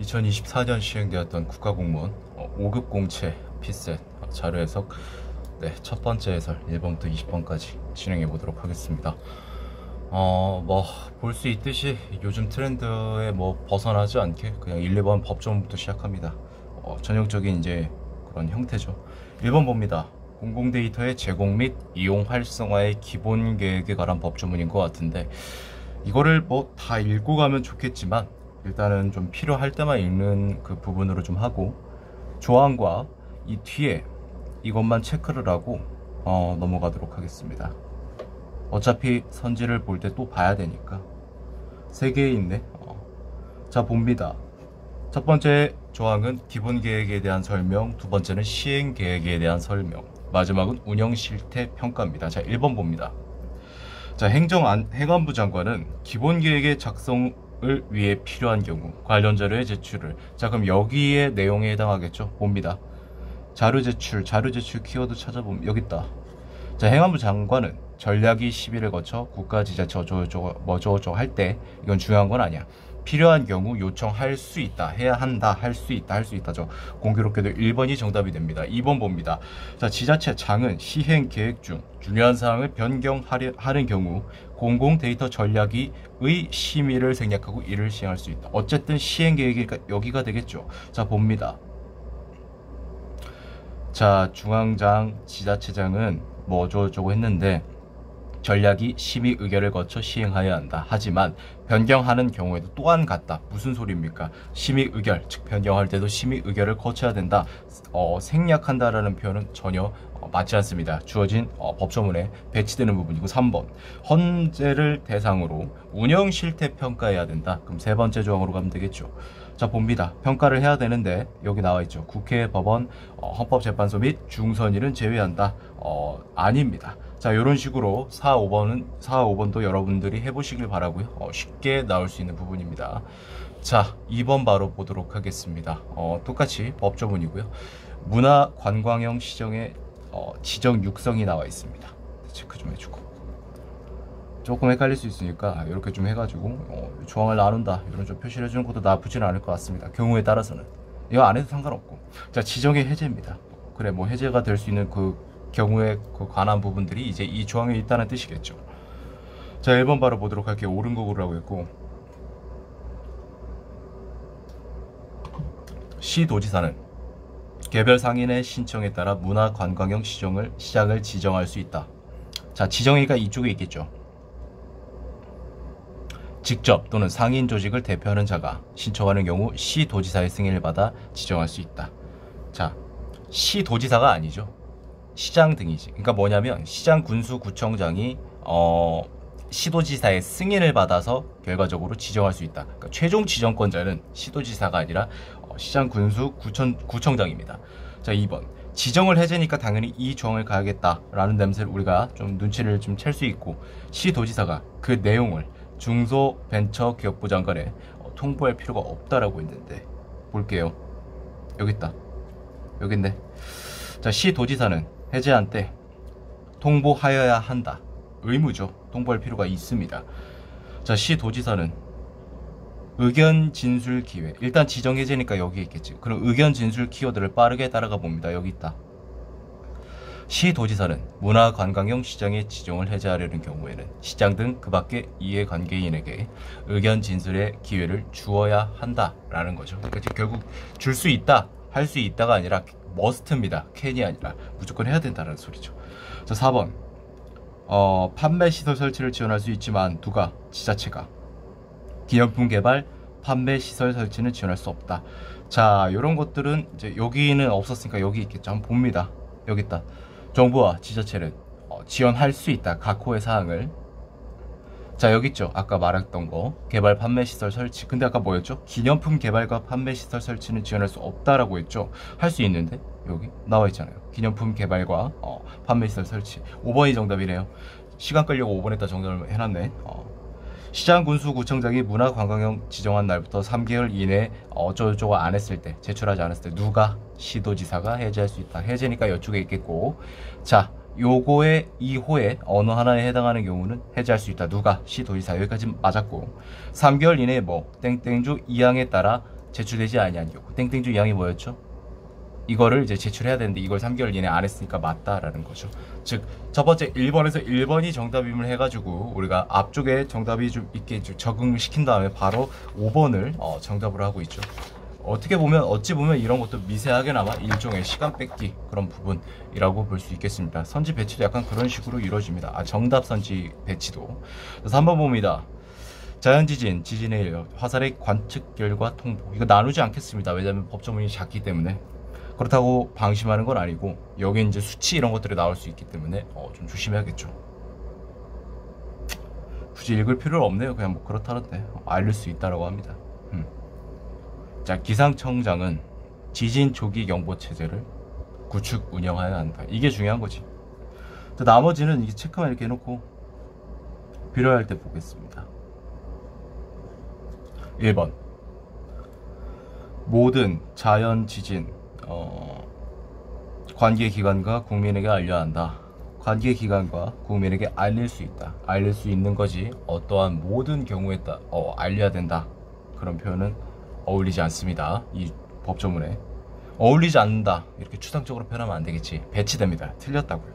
2024년 시행되었던 국가공무원 5급 공채 피셋 자료 해석 네, 첫 번째 해설 1번부터 20번까지 진행해 보도록 하겠습니다. 어, 뭐, 볼 수 있듯이 요즘 트렌드에 뭐 벗어나지 않게 그냥 1, 2번 법조문부터 시작합니다. 어, 전형적인 이제 그런 형태죠. 1번 봅니다. 공공 데이터의 제공 및 이용 활성화의 기본 계획에 관한 법조문인 것 같은데, 이거를 뭐 다 읽고 가면 좋겠지만, 일단은 좀 필요할 때만 읽는 그 부분으로 좀 하고, 조항과 이 뒤에 이것만 체크를 하고, 어, 넘어가도록 하겠습니다. 어차피 선지를 볼 때 또 봐야 되니까. 세 개 있네. 어. 자 봅니다. 첫 번째 조항은 기본 계획에 대한 설명 두 번째는 시행 계획에 대한 설명. 마지막은 운영 실태 평가입니다. 자 1번 봅니다. 자 행정 안, 행안부 장관은 기본 계획의 작성 을 위해 필요한 경우 관련 자료의 제출을 자 그럼 여기에 내용에 해당하겠죠 봅니다 자료 제출 자료 제출 키워드 찾아보면 여기 있다 자 행안부 장관은 전략이 시비를 거쳐 국가 지자체 어쩌고저쩌고 뭐저쩌고 할 때 이건 중요한 건 아니야. 필요한 경우 요청할 수 있다. 해야 한다. 할 수 있다. 할 수 있다죠. 공교롭게도 1번이 정답이 됩니다. 2번 봅니다. 자, 지자체 장은 시행 계획 중 중요한 사항을 변경하는 경우 공공 데이터 전략이 의 심의를 생략하고 이를 시행할 수 있다. 어쨌든 시행 계획이 여기가 되겠죠. 자, 봅니다. 자, 중앙장, 지자체장은 뭐 어쩌고저쩌고 했는데 전략이 심의 의결을 거쳐 시행하여야 한다. 하지만 변경하는 경우에도 또한 같다. 무슨 소리입니까? 심의 의결, 즉 변경할 때도 심의 의결을 거쳐야 된다. 어, 생략한다라는 표현은 전혀 어, 맞지 않습니다. 주어진 어, 법조문에 배치되는 부분이고 3번 헌재를 대상으로 운영 실태 평가해야 된다. 그럼 세 번째 조항으로 가면 되겠죠. 자 봅니다. 평가를 해야 되는데 여기 나와 있죠. 국회, 법원, 어, 헌법재판소 및 중선일은 제외한다. 어, 아닙니다. 자 이런 식으로 4, 5번은 4, 5번도 여러분들이 해보시길 바라고요. 어, 쉽게 나올 수 있는 부분입니다. 자 2번 바로 보도록 하겠습니다. 어, 똑같이 법조문이고요. 문화 관광형 시정의 어, 지정 육성이 나와 있습니다. 체크 좀 해주고. 조금 헷갈릴 수 있으니까 이렇게 좀 해가지고 어, 조항을 나눈다. 이런 좀 표시를 해주는 것도 나쁘지는 않을 것 같습니다. 경우에 따라서는. 이거 안 해도 상관없고. 자 지정의 해제입니다. 그래 뭐 해제가 될 수 있는 그 경우에 그 관한 부분들이 이제 이 조항에 있다는 뜻이겠죠. 자, 1번 바로 보도록 할게요. 옳은 거고라고 했고 시 도지사는 개별 상인의 신청에 따라 문화관광형 시정을 시장을 지정할 수 있다. 자, 지정의가 이쪽에 있겠죠. 직접 또는 상인 조직을 대표하는 자가 신청하는 경우 시도지사의 승인을 받아 지정할 수 있다. 자, 시도지사가 아니죠. 시장 등이지. 그러니까 뭐냐면 시장 군수 구청장이 어 시도지사의 승인을 받아서 결과적으로 지정할 수 있다. 그러니까 최종 지정권자는 시도지사가 아니라 어, 시장 군수 구청, 구청장입니다. 자, 2번. 지정을 해제니까 당연히 이 조항을 가야겠다라는 냄새를 우리가 좀 눈치를 좀 챌 수 있고 시도지사가 그 내용을 중소벤처기업부 장관에 어, 통보할 필요가 없다라고 했는데 볼게요. 여기 있다. 여기 있네. 자, 시도지사는 해제한 때 통보하여야 한다. 의무죠. 통보할 필요가 있습니다. 자, 시 도지사는 의견 진술 기회. 일단 지정 해제니까 여기 있겠지. 그럼 의견 진술 키워드를 빠르게 따라가 봅니다. 여기 있다. 시 도지사는 문화관광형 시장의 지정을 해제하려는 경우에는 시장 등 그 밖의 이해관계인에게 의견 진술의 기회를 주어야 한다라는 거죠. 그러니까 결국 줄 수 있다, 할 수 있다가 아니라 머스트입니다. 캔이 아니라 무조건 해야 된다는 소리죠. 자, 4번. 어, 판매 시설 설치를 지원할 수 있지만 누가 지자체가 기념품 개발, 판매 시설 설치는 지원할 수 없다. 자, 이런 것들은 이제 여기는 없었으니까 여기 있겠죠. 한번 봅니다. 여기 있다. 정부와 지자체는 어, 지원할 수 있다. 각 호의 사항을 자 여기 있죠. 아까 말했던 거. 개발 판매 시설 설치. 근데 아까 뭐였죠? 기념품 개발과 판매 시설 설치는 지원할 수 없다라고 했죠? 할 수 있는데? 여기? 나와 있잖아요. 기념품 개발과 어, 판매 시설 설치. 5번이 정답이네요. 시간 끌려고 5번에다 정답을 해놨네. 어. 시장군수구청장이 문화관광형 지정한 날부터 3개월 이내 어쩌고저쩌고 안 했을 때 제출하지 않았을 때 누가 시도지사가 해제할 수 있다. 해제니까 이쪽에 있겠고. 자 요거의 2호에 어느 하나에 해당하는 경우는 해제할 수 있다. 누가? 시 도지사. 여기까지 맞았고 3개월 이내에 뭐 땡땡주 2항에 따라 제출되지 아니한 경우 땡땡 중 양이 뭐였죠? 이거를 이제 제출해야 되는데 이걸 3개월 이내 안 했으니까 맞다라는 거죠. 즉, 첫 번째 1번에서 1번이 정답임을 해가지고 우리가 앞쪽에 정답이 좀 있게 좀 적응시킨 다음에 바로 5번을 어, 정답으로 하고 있죠. 어떻게 보면 어찌 보면 이런 것도 미세하게나마 일종의 시간 뺏기 그런 부분이라고 볼 수 있겠습니다. 선지 배치도 약간 그런 식으로 이루어집니다. 아, 정답 선지 배치도. 그래서 한번 봅니다. 자연 지진, 지진의 일, 화살의 관측 결과 통보. 이거 나누지 않겠습니다. 왜냐하면 법조문이 작기 때문에. 그렇다고 방심하는 건 아니고 여기 이제 수치 이런 것들이 나올 수 있기 때문에 어, 좀 조심해야겠죠. 굳이 읽을 필요 없네요. 그냥 뭐 그렇다는데 어, 알릴 수 있다라고 합니다. 음. 자 기상청장은 지진 조기 경보 체제를 구축 운영해야 한다. 이게 중요한 거지. 또 나머지는 이게 체크만 이렇게 해놓고 필요할 때 보겠습니다. 1번 모든 자연 지진 어, 관계기관과 국민에게 알려야 한다. 관계기관과 국민에게 알릴 수 있다. 알릴 수 있는 거지 어떠한 모든 경우에 따 어, 알려야 된다. 그런 표현은 어울리지 않습니다. 이 법조문에 어울리지 않는다. 이렇게 추상적으로 표현하면 안 되겠지. 배치됩니다. 틀렸다고요.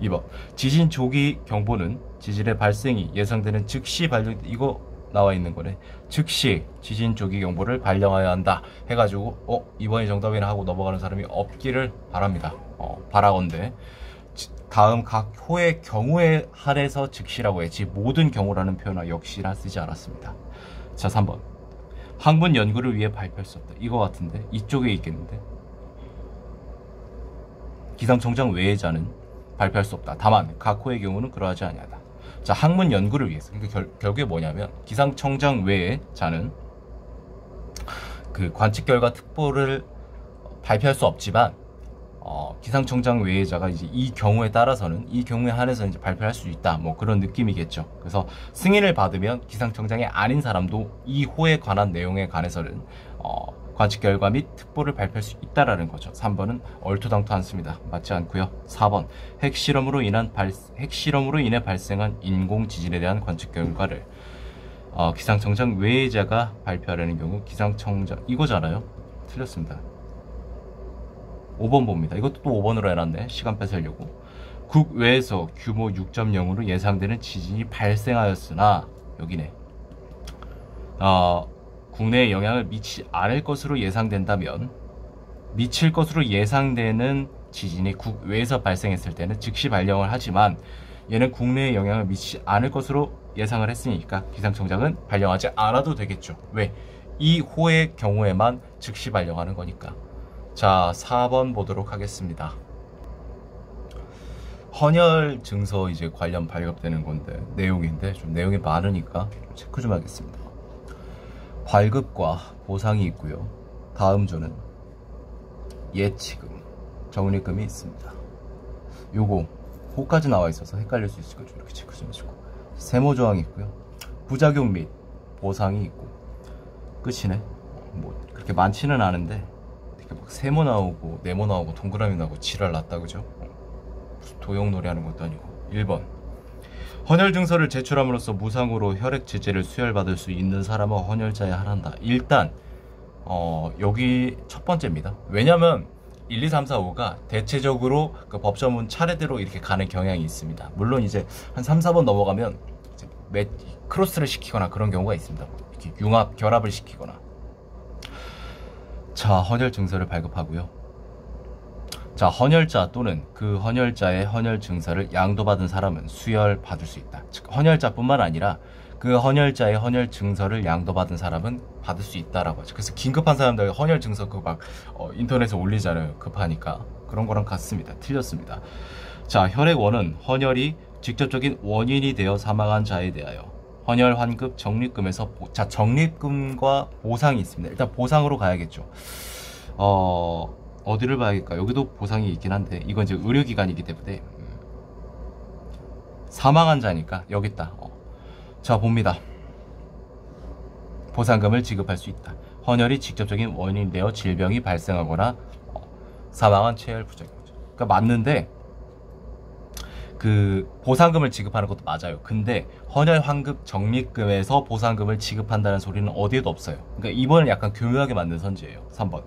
2번 지진 조기 경보는 지진의 발생이 예상되는 즉시 발령 이거 나와 있는 거네. 즉시 지진 조기 경보를 발령하여야 한다. 해가지고 어 이번이 정답이나 하고 넘어가는 사람이 없기를 바랍니다. 어, 바라건대 다음 각 호의 경우에 한해서 즉시라고 했지 모든 경우라는 표현은 역시나 쓰지 않았습니다. 자 3번 항문 연구를 위해 없다. 이거 같은데 이쪽에 있겠는데 기상청장 외의자는 발표할 수 없다. 다만 각 호의 경우는 그러하지 아니하다. 자, 학문 연구를 위해서. 그러니까 결, 결국에 뭐냐면 기상청장 외에 자는 그 관측 결과 특보를 발표할 수 없지만 어, 기상청장 외의자가 이제 이 경우에 따라서는 이 경우에 한해서 이제 발표할 수 있다. 뭐 그런 느낌이겠죠. 그래서 승인을 받으면 기상청장이 아닌 사람도 이 호에 관한 내용에 관해서는 어, 관측 결과 및 특보를 발표할 수 있다라는 거죠. 3번은 얼토당토 않습니다. 맞지 않고요. 4번 핵실험으로 인한 발, 핵실험으로 인해 발생한 인공 지진에 대한 관측 결과를 어, 기상청장 외의자가 발표하려는 경우 기상청장 이거잖아요. 틀렸습니다. 5번 봅니다. 이것도 또 5번으로 해놨네. 시간 뺏으려고. 국외에서 규모 6.0으로 예상되는 지진이 발생하였으나 여기네. 어, 국내에 영향을 미치지 않을 것으로 예상된다면 미칠 것으로 예상되는 지진이 국외에서 발생했을 때는 즉시 발령을 하지만 얘는 국내에 영향을 미치지 않을 것으로 예상을 했으니까 기상청장은 발령하지 않아도 되겠죠. 왜? 이 호의 경우에만 즉시 발령하는 거니까. 자, 4번 보도록 하겠습니다. 헌혈 증서 이제 관련 발급되는 건데 내용인데 좀 내용이 많으니까 체크 좀 하겠습니다. 발급과 보상이 있고요. 다음 조는 예치금, 적립금이 있습니다. 요거 호까지 나와 있어서 헷갈릴 수 있을 거죠. 이렇게 체크 좀 해주고 세모 조항이 있고요. 부작용 및 보상이 있고 끝이네. 뭐 그렇게 많지는 않은데 막 세모 나오고 네모 나오고 동그라미 나오고 지랄 났다 그죠? 도용 놀이 하는 것도 아니고 1번 헌혈 증서를 제출함으로써 무상으로 혈액 제재를 수혈받을 수 있는 사람은 헌혈자에 한한다. 일단 어, 여기 첫 번째입니다. 왜냐면 1, 2, 3, 4, 5가 대체적으로 그 법조문 차례대로 이렇게 가는 경향이 있습니다. 물론 이제 한 3, 4번 넘어가면 매, 크로스를 시키거나 그런 경우가 있습니다. 이렇게 융합, 결합을 시키거나. 자, 헌혈 증서를 발급하고요. 자, 헌혈자 또는 그 헌혈자의 헌혈 증서를 양도받은 사람은 수혈 받을 수 있다. 즉, 헌혈자뿐만 아니라 그 헌혈자의 헌혈 증서를 양도받은 사람은 받을 수 있다라고 하죠. 그래서 긴급한 사람들 헌혈 증서 그막 어, 인터넷에 올리잖아요. 급하니까 그런 거랑 같습니다. 틀렸습니다. 자, 혈액원은 헌혈이 직접적인 원인이 되어 사망한 자에 대하여 헌혈 환급 적립금에서 보, 자 적립금과 보상이 있습니다. 일단 보상으로 가야겠죠. 어 어디를 봐야겠까? 여기도 보상이 있긴 한데 이건 이제 의료기관이기 때문에 음, 사망한 자니까 여기 있다. 어. 자 봅니다. 보상금을 지급할 수 있다. 헌혈이 직접적인 원인이 되어 질병이 발생하거나 어, 사망한 체열 부작용이죠. 그러니까 맞는데 그 보상금을 지급하는 것도 맞아요. 근데 헌혈 환급 적립금에서 보상금을 지급한다는 소리는 어디에도 없어요. 그러니까 이번은 약간 교묘하게 만든 선지예요. 3번.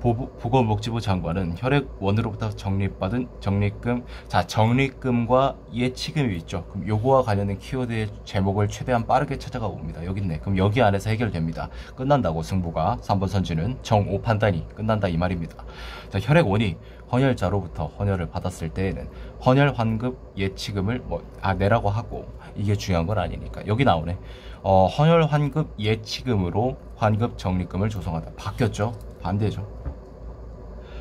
보 건복지부 장관은 혈액원으로부터 적립받은 적립금, 자 적립금과 예치금이 있죠. 그럼 요거와 관련된 키워드의 제목을 최대한 빠르게 찾아가 봅니다. 여기 있네. 그럼 여기 안에서 해결됩니다. 끝난다고 승부가 3번 선지는 정오 판단이 끝난다 이 말입니다. 자 혈액원이 헌혈자로부터 헌혈을 받았을 때에는 헌혈 환급 예치금을 뭐 아 내라고 하고 이게 중요한 건 아니니까 여기 나오네. 어, 헌혈 환급 예치금으로 환급 적립금을 조성한다. 바뀌었죠? 반대죠.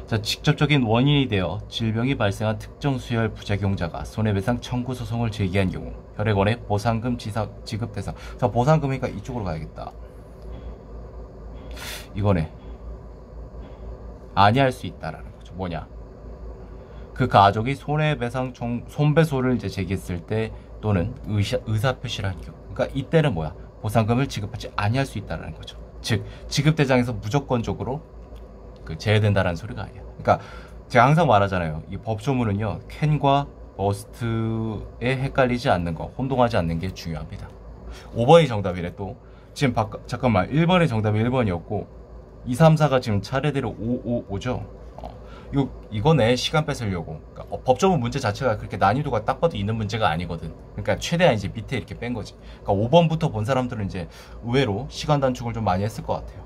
자, 직접적인 원인이 되어 질병이 발생한 특정 수혈 부작용자가 손해배상 청구 소송을 제기한 경우 혈액원의 보상금 지사, 지급 대상. 자, 보상금이니까 이쪽으로 가야겠다. 이거네. 아니할 수 있다라는 거죠. 뭐냐? 그 가족이 손해배상 총, 손배소를 이제 제기했을 때 또는 의사, 의사표시를 한 경우. 그러니까 이때는 뭐야? 보상금을 지급하지 아니할 수 있다는 거죠. 즉 지급 대장에서 무조건적으로 그 제외된다는 소리가 아니야. 그러니까 제가 항상 말하잖아요. 이 법조문은요 캔과 버스트에 헷갈리지 않는 거, 혼동하지 않는 게 중요합니다. 5번이 정답이래 또. 지금 바꿔, 잠깐만 1번이 정답이 1번이었고 2, 3, 4가 지금 차례대로 5, 5, 5죠. 요, 이거네 시간 뺏으려고. 그러니까 어, 법조문 문제 자체가 그렇게 난이도가 딱 봐도 있는 문제가 아니거든. 그러니까 최대한 이제 밑에 이렇게 뺀 거지. 그러니까 5번부터 본 사람들은 이제 의외로 시간 단축을 좀 많이 했을 것 같아요.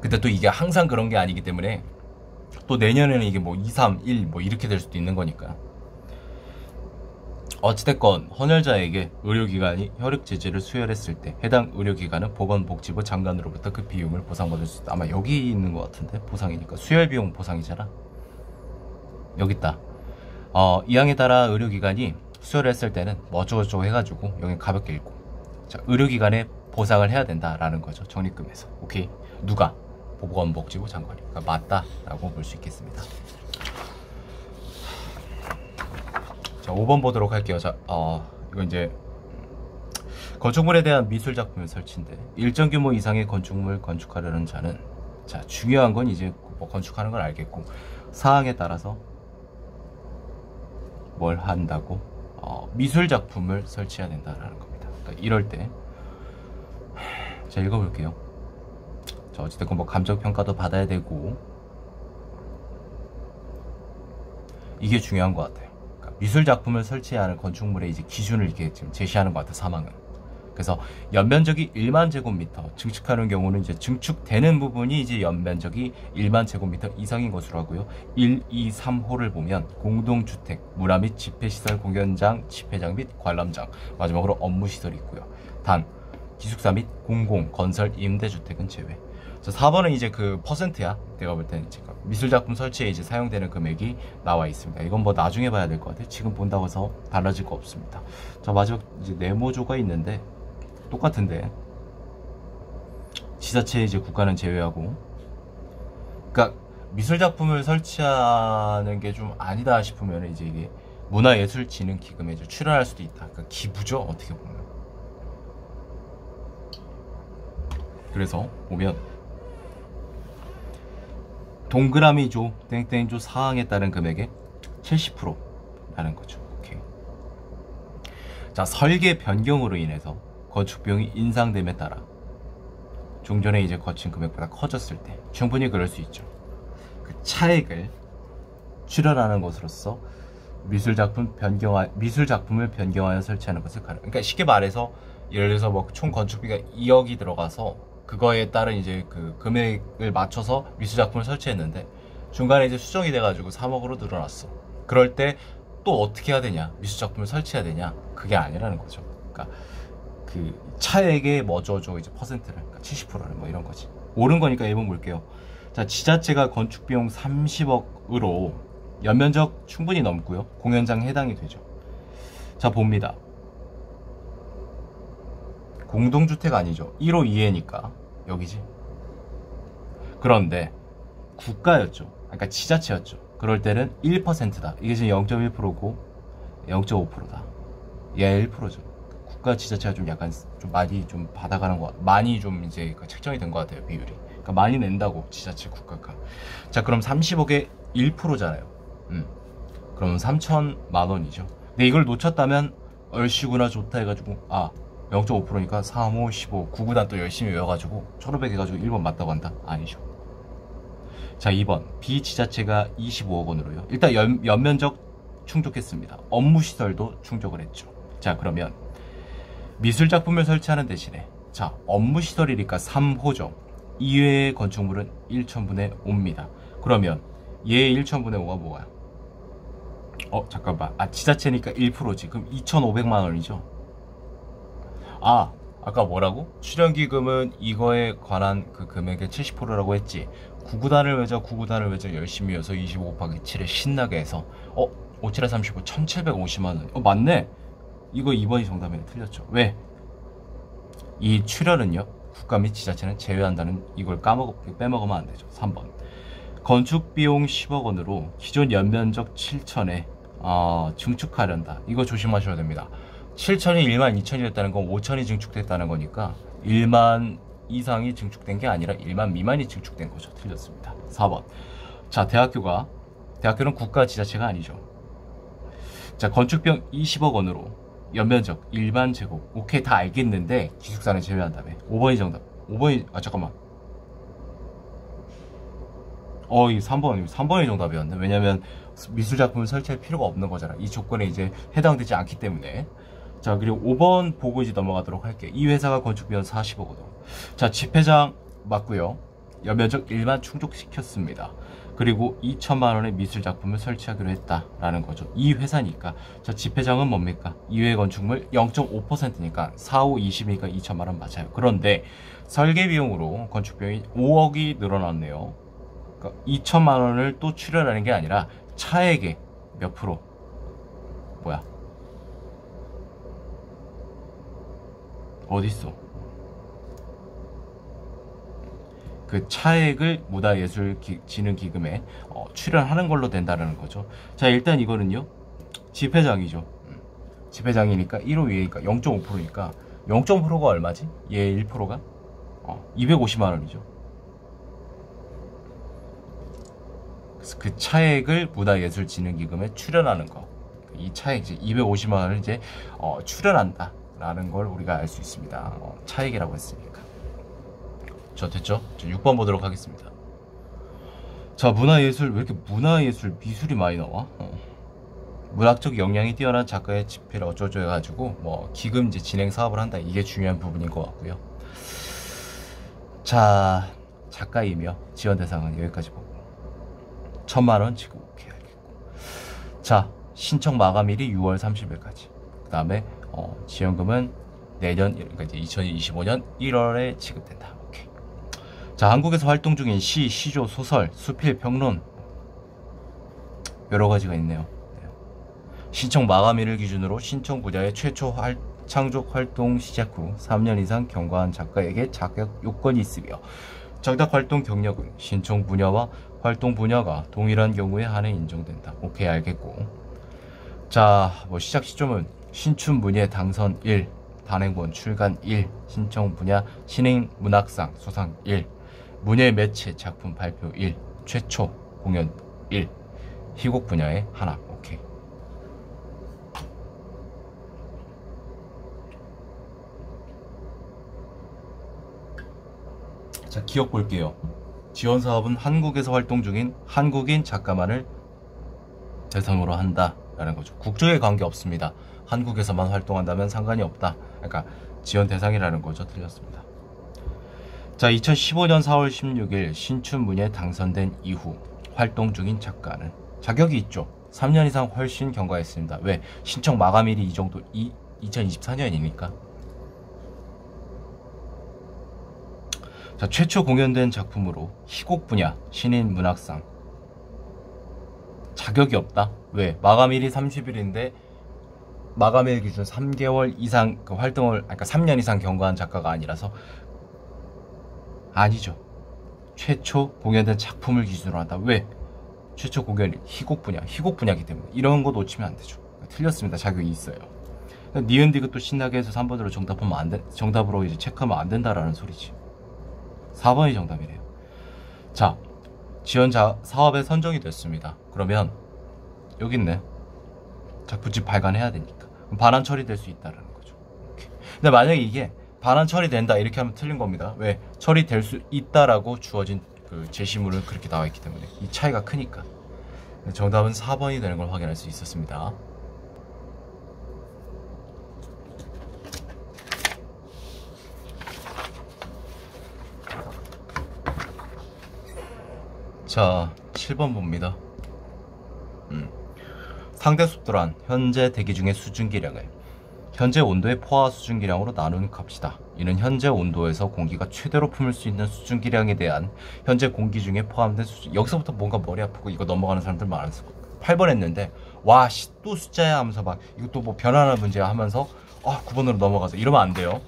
근데 또 이게 항상 그런 게 아니기 때문에 또 내년에는 이게 뭐 2, 3, 1 뭐 이렇게 될 수도 있는 거니까 어찌됐건 헌혈자에게 의료기관이 혈액 제재를 수혈했을 때 해당 의료기관은 보건복지부 장관으로부터 그 비용을 보상받을 수 있다. 아마 여기 있는 것 같은데 보상이니까 수혈 비용 보상이잖아. 여기 있다. 어, 이 항에 따라 의료기관이 수혈을 했을 때는 뭐 어쩌고저쩌고 해가지고 여기 가볍게 읽고 자 의료기관에 보상을 해야 된다라는 거죠 적립금에서 오케이 누가 보건복지부 장관이 그러니까 맞다라고 볼 수 있겠습니다. 자, 5번 보도록 할게요. 자, 어, 이거 이제 건축물에 대한 미술 작품의 설치인데 일정 규모 이상의 건축물 건축하려는 자는 자 중요한 건 이제 뭐 건축하는 걸 알겠고 사항에 따라서 뭘 한다고 어, 미술 작품을 설치해야 된다라는 겁니다. 그러니까 이럴 때 자 읽어볼게요. 자 어찌됐건 뭐 감정 평가도 받아야 되고 이게 중요한 것 같아요. 미술 작품을 설치해야 하는 건축물의 이제 기준을 이렇게 지금 제시하는 것 같아요, 사망은. 그래서 연면적이 1만 제곱미터 증축하는 경우는 이제 증축되는 부분이 이제 연면적이 1만 제곱미터 이상인 것으로 하고요. 1, 2, 3호를 보면 공동주택, 문화 및 집회시설 공연장, 집회장 및 관람장, 마지막으로 업무시설이 있고요. 단, 기숙사 및 공공, 건설, 임대주택은 제외. 4번은 이제 그 퍼센트야. 내가 볼 때는 지금 미술작품 설치에 이제 사용되는 금액이 나와 있습니다. 이건 뭐 나중에 봐야 될 것 같아요. 지금 본다고 해서 달라질 거 없습니다. 자, 마지막 이제 네모조가 있는데 똑같은데 지자체 이제 국가는 제외하고 그러니까 미술작품을 설치하는 게 좀 아니다 싶으면 이제 이게 문화예술진흥기금에 이제 출연할 수도 있다. 그러니까 기부죠. 어떻게 보면. 그래서 보면 동그라미 조 땡땡 조 사항에 따른 금액의 70%라는 거죠. 자 설계 변경으로 인해서 건축 비용이 인상됨에 따라 종전에 이제 거친 금액보다 커졌을 때 충분히 그럴 수 있죠. 그 차액을 출연하는 것으로서 미술 작품 변경하 미술 작품을 변경하여 설치하는 것을 가능. 그러니까 쉽게 말해서 예를 들어서 뭐 총 건축비가 2억이 들어가서 그거에 따른 이제 그 금액을 맞춰서 미술 작품을 설치했는데 중간에 이제 수정이 돼가지고 3억으로 늘어났어. 그럴 때 또 어떻게 해야 되냐? 미술 작품을 설치해야 되냐? 그게 아니라는 거죠. 그러니까 그 차액에 뭐 어쩌죠 이제 퍼센트를 그러니까 70%는 뭐 이런 거지. 옳은 거니까 1번 볼게요. 자, 지자체가 건축 비용 30억으로 연면적 충분히 넘고요. 공연장 해당이 되죠. 자, 봅니다. 공동주택 아니죠. 1호 2회니까 여기지. 그런데 국가였죠. 그러니까 지자체였죠. 그럴 때는 1%다. 이게 지금 0.1%고 0.5%다. 얘 1%죠. 국가 지자체가 좀 약간 좀 많이 좀 받아가는 거 많이 좀 이제 그 책정이 된 것 같아요 비율이. 그러니까 많이 낸다고 지자체 국가가. 자 그럼 30억에 1%잖아요. 음. 그러면 3천만 원이죠. 근데 이걸 놓쳤다면 얼씨구나 좋다 해가지고 아 0.5%니까 3, 5, 15, 9구단 또 열심히 외워가지고 1500 해가지고 1번 맞다고 한다? 아니죠. 자 2번 비지자체가 25억 원으로요. 일단 연, 연면적 충족했습니다. 업무 시설도 충족을 했죠. 자 그러면 미술 작품을 설치하는 대신에 자 업무 시설이니까 3호죠. 이외의 건축물은 1천분의 5입니다. 그러면 얘 1천분의 5가 뭐야? 어 잠깐만 아 지자체니까 1%지 그럼 2,500만 원이죠 아 아까 뭐라고? 출연기금은 이거에 관한 그 금액의 70%라고 했지 9구단을 외자 9구단을 외자 열심히 해서 25 곱하기 7에 신나게 해서 어? 57에 35 1750만원 어 맞네 이거 2번이 정답이네 틀렸죠 왜? 이 출연은요 국가 및 지자체는 제외한다는 이걸 까먹 빼먹으면 안 되죠 3번 건축 비용 10억 원으로 기존 연면적 7천에 어, 증축하련다. 이거 조심하셔야 됩니다. 7천이 1만 2천이 됐다는 건 5천이 증축됐다는 거니까 1만 이상이 증축된 게 아니라 1만 미만이 증축된 거죠. 틀렸습니다. 4번. 자, 대학교가 대학교는 국가 지자체가 아니죠. 자, 건축비용 20억 원으로 연면적 1만 제곱. 오케이 다 알겠는데 기숙사는 제외한다며. 5번이 정답. 5번이 아 잠깐만. 어, 이 3번, 3번이 정답이었네. 왜냐면 미술 작품을 설치할 필요가 없는 거잖아. 이 조건에 이제 해당되지 않기 때문에. 자, 그리고 5번 보고 이제 넘어가도록 할게요. 이 회사가 건축비용 40억원. 자, 집회장 맞고요. 연면적 1만 충족시켰습니다. 그리고 2천만 원의 미술 작품을 설치하기로 했다라는 거죠. 이 회사니까. 자, 집회장은 뭡니까? 이외 건축물 0.5%니까 4, 5, 20이니까 2천만 원 맞아요. 그런데 설계 비용으로 건축 비용이 5억이 늘어났네요. 그러니까 2천만 원을 또 출연하는 게 아니라 차액의 몇 프로? 뭐야? 어딨어? 그 차액을 문화예술진흥기금에 어, 출연하는 걸로 된다는 거죠. 자, 일단 이거는요. 집회장이죠. 음. 집회장이니까 1호 위에니까 0.5%니까 0.5%가 얼마지? 얘 1%가? 어, 250만 원이죠. 그래서 그 차액을 문화예술진흥기금에 출연하는 거. 이 차액 이제 250만 원을 이제 어, 출연한다 라는 걸 우리가 알 수 있습니다. 어, 차액이라고 했으니까. 저 됐죠? 저 6번 보도록 하겠습니다. 자, 문화예술 왜 이렇게 문화예술 미술이 많이 나와? 어. 문학적 역량이 뛰어난 작가의 집회를 어쩌죠 해가지고 뭐 기금 이제 진행 사업을 한다 이게 중요한 부분인 것 같고요. 자, 작가이며 지원 대상은 여기까지 보고. 천만 원 지금 오케이 알겠고. 자 신청 마감일이 6월 30일까지. 그 다음에 어, 지원금은 내년 그러니까 이제 2025년 1월에 지급된다. 오케이. 자 한국에서 활동 중인 시, 시조, 소설, 수필, 평론 여러 가지가 있네요. 네. 신청 마감일을 기준으로 신청 분야의 최초 활, 창조 활동 시작 후 3년 이상 경과한 작가에게 자격 요건이 있으며 정작 활동 경력은 신청 분야와 활동 분야가 동일한 경우에 한해 인정된다. 오케이 알겠고 자 뭐 시작 시점은 신춘 문예 당선 1 단행본 출간 1 신청 분야 신행 문학상 수상 1 문예 매체 작품 발표 1 최초 공연 1 희곡 분야의 하나 오케이 자 기억 볼게요 지원 사업은 한국에서 활동 중인 한국인 작가만을 대상으로 한다라는 거죠. 국적에 관계 없습니다. 한국에서만 활동한다면 상관이 없다. 그러니까 지원 대상이라는 거죠. 틀렸습니다. 자, 2015년 4월 16일 신춘문예 당선된 이후 활동 중인 작가는 자격이 있죠. 3년 이상 훨씬 경과했습니다. 왜? 신청 마감일이 이 정도 이 2024년이니까 자, 최초 공연된 작품으로 희곡 분야 신인 문학상 자격이 없다. 왜? 마감일이 30일인데 마감일 기준 3개월 이상 그 활동을 그러니까 3년 이상 경과한 작가가 아니라서 아니죠. 최초 공연된 작품을 기준으로 한다. 왜? 최초 공연이 희곡 분야, 희곡 분야기 때문에 이런 거 놓치면 안 되죠. 틀렸습니다. 자격이 있어요. 니은디그 또 신나게 해서 3번으로 정답하면 안 돼, 정답으로 이제 체크하면 안 된다라는 소리지. 4번이 정답이래요. 자, 지원자 사업에 선정이 됐습니다. 그러면 여기 있네. 작품집 발간해야 되니까. 반환 처리될 수 있다라는 거죠. 근데 만약에 이게 반환 처리된다 이렇게 하면 틀린 겁니다. 왜? 처리될 수 있다라고 주어진 그 제시물은 그렇게 나와 있기 때문에 이 차이가 크니까. 정답은 4번이 되는 걸 확인할 수 있었습니다. 자, 7번 봅니다. 음. 상대 속도란 현재 대기 중의 수증기량을 현재 온도의 포화 수증기량으로 나눈 값이다. 이는 현재 온도에서 공기가 최대로 품을 수 있는 수증기량에 대한 현재 공기 중에 포함된 수증. 여기서부터 뭔가 머리 아프고 이거 넘어가는 사람들 많았을 거예요. 8번 했는데 와, 씨, 또 숫자야 하면서 막 이것도 뭐 변환할 문제야 하면서 아, 9번으로 넘어가서 이러면 안 돼요.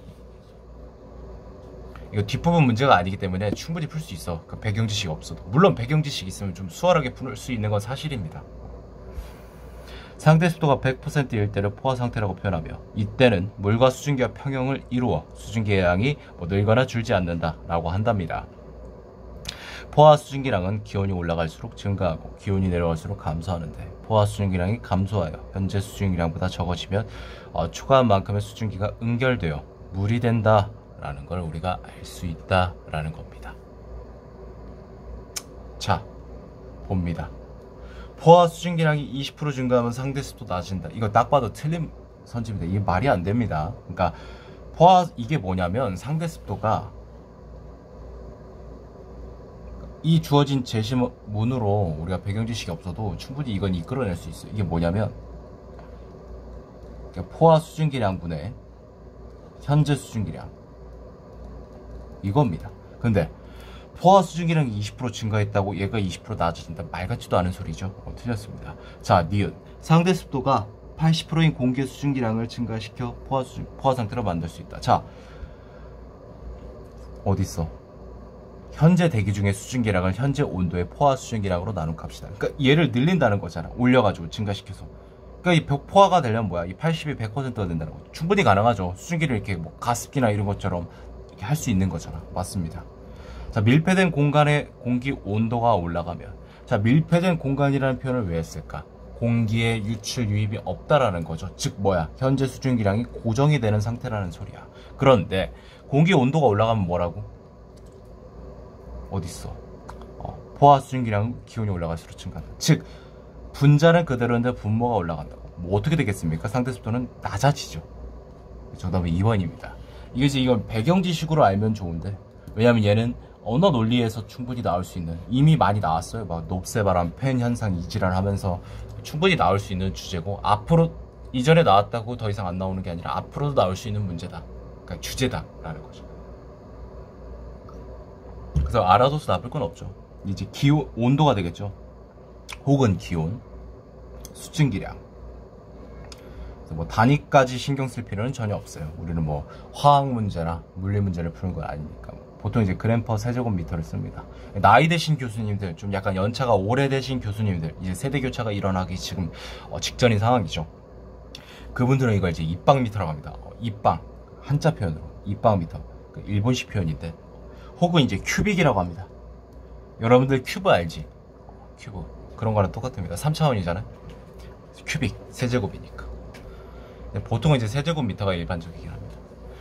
이거 뒷부분 문제가 아니기 때문에 충분히 풀 수 있어. 그 배경 지식 없어도. 물론 배경 지식 있으면 좀 수월하게 풀 수 있는 건 사실입니다. 상대 습도가 100%일 때를 포화 상태라고 표현하며 이때는 물과 수증기와 평형을 이루어 수증기의 양이 뭐 늘거나 줄지 않는다라고 한답니다. 포화 수증기량은 기온이 올라갈수록 증가하고 기온이 내려갈수록 감소하는데 포화 수증기량이 감소하여 현재 수증기량보다 적어지면 어, 추가한 만큼의 수증기가 응결되어 물이 된다 라는 걸 우리가 알 수 있다라는 겁니다. 자, 봅니다. 포화 수증기량이 20% 증가하면 상대 습도 낮아진다. 이거 딱 봐도 틀린 선지입니다. 이게 말이 안 됩니다. 그러니까 포화 이게 뭐냐면 상대 습도가 이 주어진 제시문으로 우리가 배경 지식이 없어도 충분히 이건 이끌어낼 수 있어요. 이게 뭐냐면 그러니까 포화 수증기량 분의 현재 수증기량 이겁니다. 근데 포화 수증기량이 20% 증가했다고 얘가 20% 낮아진다. 말 같지도 않은 소리죠. 어, 틀렸습니다. 자, 니은. 상대 습도가 80%인 공기의 수증기량을 증가시켜 포화, 수증, 포화 상태로 만들 수 있다. 자, 어딨어? 현재 대기 중의 수증기량을 현재 온도의 포화 수증기량으로 나눈 값이다. 그러니까 얘를 늘린다는 거잖아. 올려가지고 증가시켜서. 그러니까 이 포화가 되려면 뭐야? 이 80이 100%가 된다는 거죠. 충분히 가능하죠. 수증기를 이렇게 뭐 가습기나 이런 것처럼 할수 있는 거잖아. 맞습니다. 자, 밀폐된 공간의 공기 온도가 올라가면 자, 밀폐된 공간이라는 표현을 왜 했을까? 공기의 유출 유입이 없다라는 거죠. 즉 뭐야? 현재 수증기량이 고정이 되는 상태라는 소리야. 그런데 공기 온도가 올라가면 뭐라고? 어딨어? 어, 포화 수증기량은 기온이 올라갈수록 증가한다. 즉 분자는 그대로인데 분모가 올라간다고. 뭐 어떻게 되겠습니까? 상대 습도는 낮아지죠. 정답은 2번입니다. 이게 이제 이건 배경 지식으로 알면 좋은데 왜냐면 얘는 언어 논리에서 충분히 나올 수 있는 이미 많이 나왔어요. 막 높새바람, 팬 현상 이지랄 하면서 충분히 나올 수 있는 주제고 앞으로 이전에 나왔다고 더 이상 안 나오는 게 아니라 앞으로도 나올 수 있는 문제다. 그러니까 주제다라는 거죠. 그래서 알아둬서 나쁠 건 없죠. 이제 기온 온도가 되겠죠. 혹은 기온, 수증기량, 뭐 단위까지 신경 쓸 필요는 전혀 없어요. 우리는 뭐 화학 문제나 물리 문제를 푸는 건 아니니까. 보통 이제 그램퍼 세제곱미터를 씁니다. 나이 대신 교수님들, 좀 약간 연차가 오래되신 교수님들, 이제 세대 교차가 일어나기 지금 어, 직전인 상황이죠. 그분들은 이걸 이제 입방미터라고 합니다. 어, 입방 한자 표현으로 입방미터, 그 일본식 표현인데, 혹은 이제 cubic이라고 합니다. 여러분들 큐브 알지? 큐브 그런 거랑 똑같습니다. 3차원이잖아요. cubic 세제곱이니까. 보통은 이제 세제곱미터가 일반적이긴 합니다.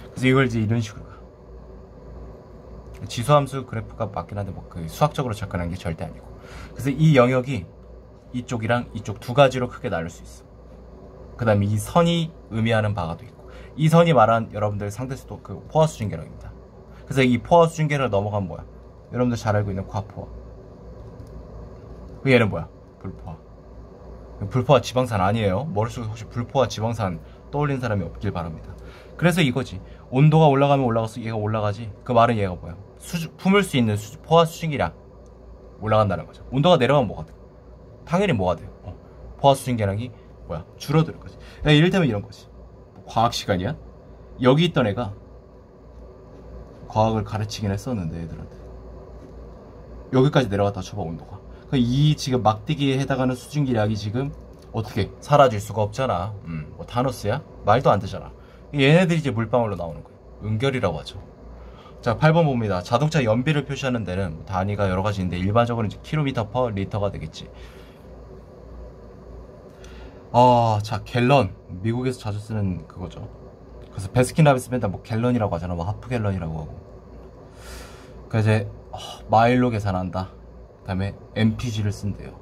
그래서 이걸 이제 이런 식으로 가. 지수함수 그래프가 맞긴 한데 뭐 그 수학적으로 접근하는 게 절대 아니고. 그래서 이 영역이 이쪽이랑 이쪽 두 가지로 크게 나눌 수 있어. 그 다음에 이 선이 의미하는 바가 또 있고. 이 선이 말한 여러분들 상대수도 그 포화 수증계량입니다. 그래서 이 포화 수증계를 넘어가면 뭐야? 여러분들 잘 알고 있는 과포화. 그 얘는 뭐야? 불포화. 불포화 지방산 아니에요. 머릿속에 혹시 불포화 지방산 떠올린 사람이 없길 바랍니다. 그래서 이거지. 온도가 올라가면 올라가서 얘가 올라가지. 그 말은 얘가 뭐야? 수주, 품을 수 있는 수, 포화 수증기량 올라간다는 거죠. 온도가 내려가면 뭐가 돼? 당연히 뭐가 돼요? 어, 포화 수증기량이 뭐야? 줄어들 거지. 그러니까 이를테면 이런 거지. 과학 시간이야? 여기 있던 애가 과학을 가르치긴 했었는데 애들한테 여기까지 내려갔다 쳐봐 온도가. 그러니까 이 지금 막대기에 해당하는 수증기량이 지금 어떻게 사라질 수가 없잖아. 음, 뭐 타노스야? 말도 안 되잖아. 얘네들이 이제 물방울로 나오는 거예요. 은결이라고 하죠. 자, 8번 봅니다. 자동차 연비를 표시하는 데는 뭐 단위가 여러 가지인데 일반적으로 이제 킬로미터 퍼 리터가 되겠지. 아, 자, 갤런. 미국에서 자주 쓰는 그거죠. 그래서 베스킨라빈스 맨날 뭐 갤런이라고 하잖아. 뭐 하프 갤런이라고 하고. 그래서 이제 어, 마일로 계산한다. 그다음에 MPG를 쓴대요.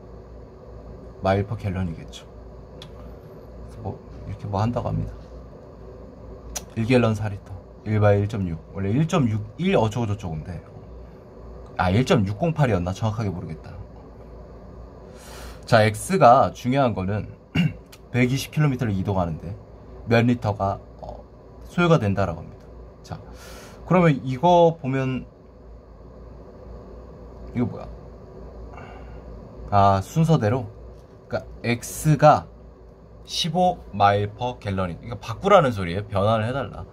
마일 퍼 갤런이겠죠. 그래서 뭐 이렇게 뭐 한다고 합니다. 1갤런 4리터. 1바에 1.6. 원래 1.61 어쩌고 저쩌고인데. 아, 1.608이었나? 정확하게 모르겠다. 자, X가 중요한 거는 120km를 이동하는데 몇 리터가 어, 소요가 된다라고 합니다. 자, 그러면 이거 보면 이거 뭐야? 아, 순서대로 그러니까 X가 15마일 퍼 갤런이 이거 바꾸라는 소리예요. 변환을 해달라.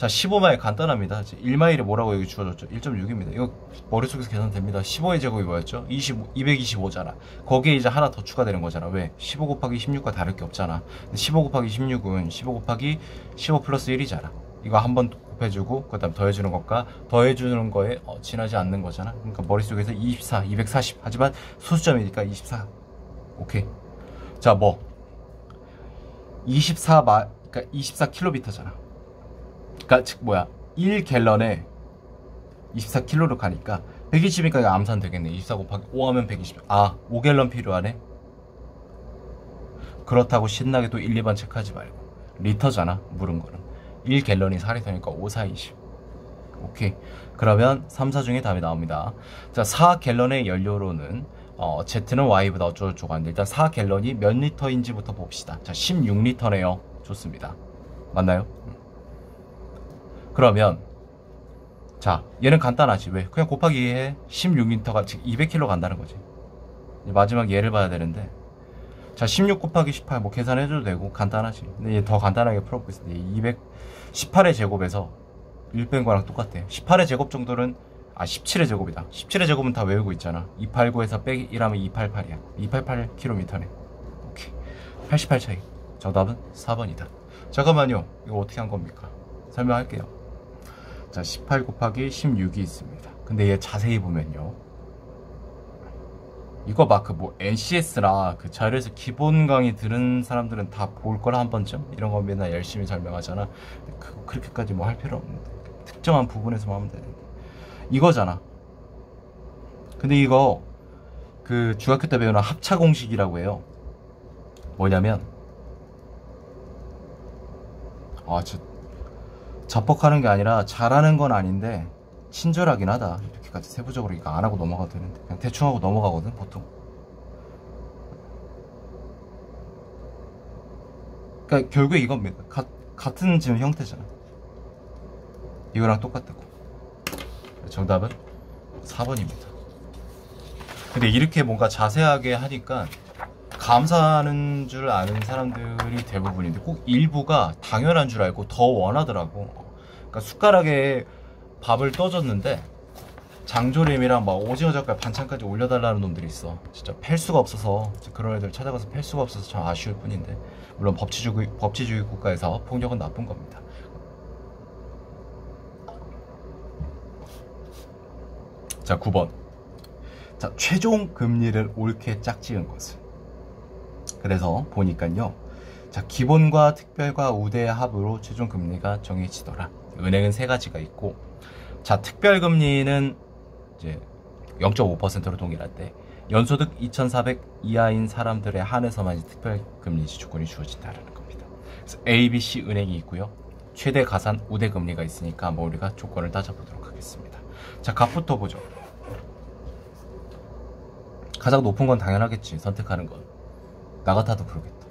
자, 15마일 간단합니다. 1마일이 뭐라고 여기 주어졌죠? 1.6입니다. 이거 머릿속에서 계산됩니다. 15의 제곱이 뭐였죠? 25, 225잖아. 거기에 이제 하나 더 추가되는 거잖아. 왜? 15 곱하기 16과 다를 게 없잖아. 15 곱하기 16은 15 곱하기 15 플러스 1이잖아. 이거 한 번 곱해주고 그 다음 더해주는 것과 더해주는 거에 어, 지나지 않는 거잖아. 그러니까 머릿속에서 24, 240 하지만 소수점이니까 24 오케이. 자, 뭐 24마 그러니까 24km잖아. 그러니까 즉 뭐야? 1갤런에 24kg로 가니까 120이니까 암산 되겠네. 24 곱하기 5 하면 120. 아 5갤런 필요하네. 그렇다고 신나게 또 1, 2번 체크하지 말고 리터잖아 물은 거는. 1갤런이 4리터니까 5, 4, 20 오케이. 그러면 3, 4 중에 답이 나옵니다. 자 4갤런의 연료로는 어, Z는 Y보다 어쩌고저쩌고 하는데 일단 4갤런이 몇 리터인지부터 봅시다. 자 16리터네요. 좋습니다. 맞나요? 그러면 자 얘는 간단하지. 왜? 그냥 곱하기 해. 16리터가 즉 200kg 간다는 거지. 마지막 얘를 봐야 되는데. 자 16 곱하기 18 뭐 계산해줘도 되고 간단하지. 근데 얘 더 간단하게 풀어보겠습니다. 218의 제곱에서 1 뺀 거랑 똑같아. 18의 제곱 정도는 아 17의 제곱이다. 17의 제곱은 다 외우고 있잖아. 289에서 빼기 1하면 288이야. 288km네. 오케이. 88 차이. 정답은 4번이다. 잠깐만요. 이거 어떻게 한 겁니까? 설명할게요 자, 18 곱하기 16이 있습니다. 근데 얘 자세히 보면요. 이거 막 그 뭐 NCS라 그 자료에서 기본 강의 들은 사람들은 다 볼 거라 한 번쯤 이런 거 맨날 열심히 설명하잖아. 그 그렇게까지 뭐 할 필요 없는데 특정한 부분에서만 하면 되는데 이거잖아. 근데 이거 그 중학교 때 배우는 합차 공식이라고 해요. 뭐냐면 아, 저 자뻑하는 게 아니라 잘하는 건 아닌데 친절하긴 하다. 이렇게까지 세부적으로 이거 안 하고 넘어가도 되는데. 그냥 대충 하고 넘어가거든 보통. 그러니까 결국에 이겁니다 가, 같은 지금 형태잖아. 이거랑 똑같다고. 정답은 4번입니다. 근데 이렇게 뭔가 자세하게 하니까 감사하는 줄 아는 사람들이 대부분인데 꼭 일부가 당연한 줄 알고 더 원하더라고 그러니까 숟가락에 밥을 떠줬는데 장조림이랑 막 오징어 젓갈 반찬까지 올려달라는 놈들이 있어. 진짜 팰 수가 없어서 그런 애들 찾아가서 팰 수가 없어서 참 아쉬울 뿐인데. 물론 법치주의, 법치주의 국가에서 폭력은 나쁜 겁니다. 자 9번. 자 최종 금리를 옳게 짝지은 것은 그래서 보니까요. 자 기본과 특별과 우대의 합으로 최종 금리가 정해지더라 은행은 세 가지가 있고 자 특별금리는 이제 0.5%로 동일한데 연소득 2,400 이하인 사람들의 한해서만 특별금리 지주권이 주어진다는 겁니다. 그래서 A, B, C 은행이 있고요. 최대 가산 우대 금리가 있으니까 뭐 우리가 조건을 따져보도록 하겠습니다. 자, 값부터 보죠. 가장 높은 건 당연하겠지. 선택하는 건. 나 같아도 그러겠다.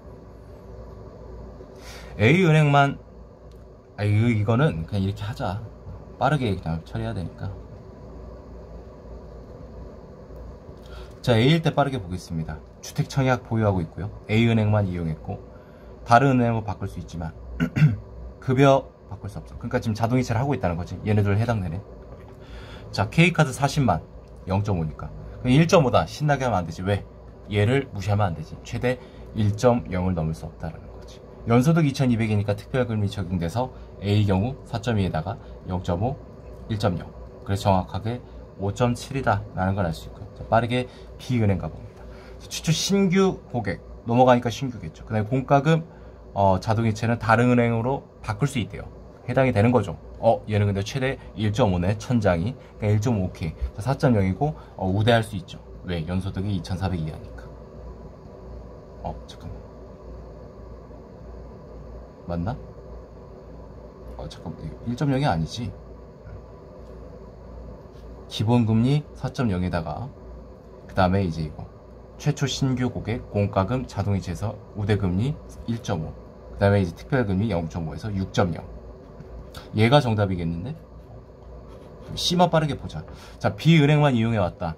A 은행만 아 이거는 그냥 이렇게 하자. 빠르게 그냥 처리해야 되니까. 자 A일 때 빠르게 보겠습니다. 주택 청약 보유하고 있고요. A은행만 이용했고 다른 은행으로 바꿀 수 있지만 급여 바꿀 수 없어. 그러니까 지금 자동이체를 하고 있다는 거지. 얘네들 해당되네. 자 K카드 40만 0.5니까. 1.5다 신나게 하면 안 되지. 왜? 얘를 무시하면 안 되지. 최대 1.0을 넘을 수 없다는 거지. 연소득 2200이니까 특별금리 적용돼서 A 경우 4.2에다가 0.5, 1.0 그래서 정확하게 5.7이다 라는 걸 알 수 있고요 자, 빠르게 B은행 가봅니다 추출 신규 고객 넘어가니까 신규겠죠. 그 다음에 공과금 어, 자동이체는 다른 은행으로 바꿀 수 있대요. 해당이 되는 거죠. 어, 얘는 근데 최대 1.5네, 천장이. 그러니까 1.5K. 4.0이고, 어, 우대할 수 있죠. 왜? 연소득이 2,400 이하니까. 어, 잠깐만. 맞나? 어, 잠깐만. 1.0이 아니지. 기본금리 4.0에다가, 그 다음에 이제 이거. 최초 신규 고객 공과금 자동이체에서 우대금리 1.5. 그 다음에 이제 특별금리 0.5에서 6.0. 얘가 정답이겠는데? C만 빠르게 보자. 자, B은행만 이용해 왔다.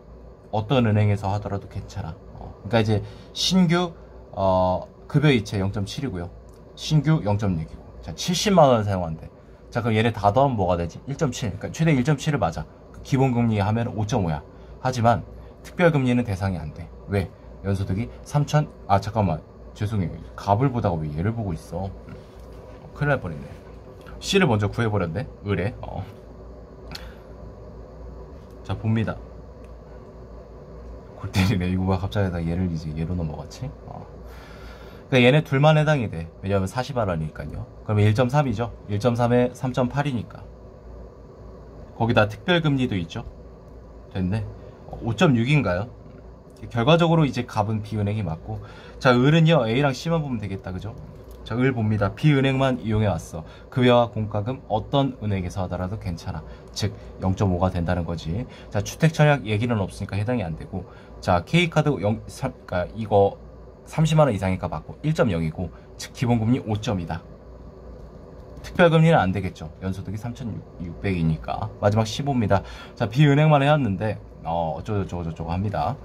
어떤 은행에서 하더라도 괜찮아. 어, 그러니까 이제 신규 어, 급여 이체 0.7이고요. 신규 0.6이고. 자, 70만 원 사용한대. 자, 그럼 얘네 다 더하면 뭐가 되지? 1.7. 그러니까 최대 1.7을 맞아. 기본 금리 하면 5.5야. 하지만 특별 금리는 대상이 안 돼. 왜? 연소득이 3천 아 잠깐만 죄송해요. 갑을 보다가 왜 얘를 보고 있어? 음, 큰일 날 뻔했네. C를 먼저 구해버렸네. 의뢰. 어. 자 봅니다. 골 때리네. 이거 봐 갑자기 다 얘를 이제 얘로 넘어갔지? 어. 그러니까 얘네 둘만 해당이 돼. 왜냐하면 40알라니까요. 그러면 1.3이죠. 1.3에 3.8이니까. 거기다 특별금리도 있죠. 됐네. 5.6인가요? 결과적으로 이제 갑은 B은행이 맞고 자 을은요 A랑 C만 보면 되겠다 그죠? 자 을 봅니다 B은행만 이용해 왔어 급여와 공과금 어떤 은행에서 하더라도 괜찮아 즉 0.5가 된다는 거지 자 주택 청약 얘기는 없으니까 해당이 안 되고 자 K카드 0, 3, 그러니까 이거 30만원 이상이니까 맞고 1.0이고 즉 기본금리 5점이다 특별금리는 안 되겠죠 연소득이 3,600이니까 마지막 15입니다 자 B은행만 해왔는데 어, 어쩌고저쩌고 합니다.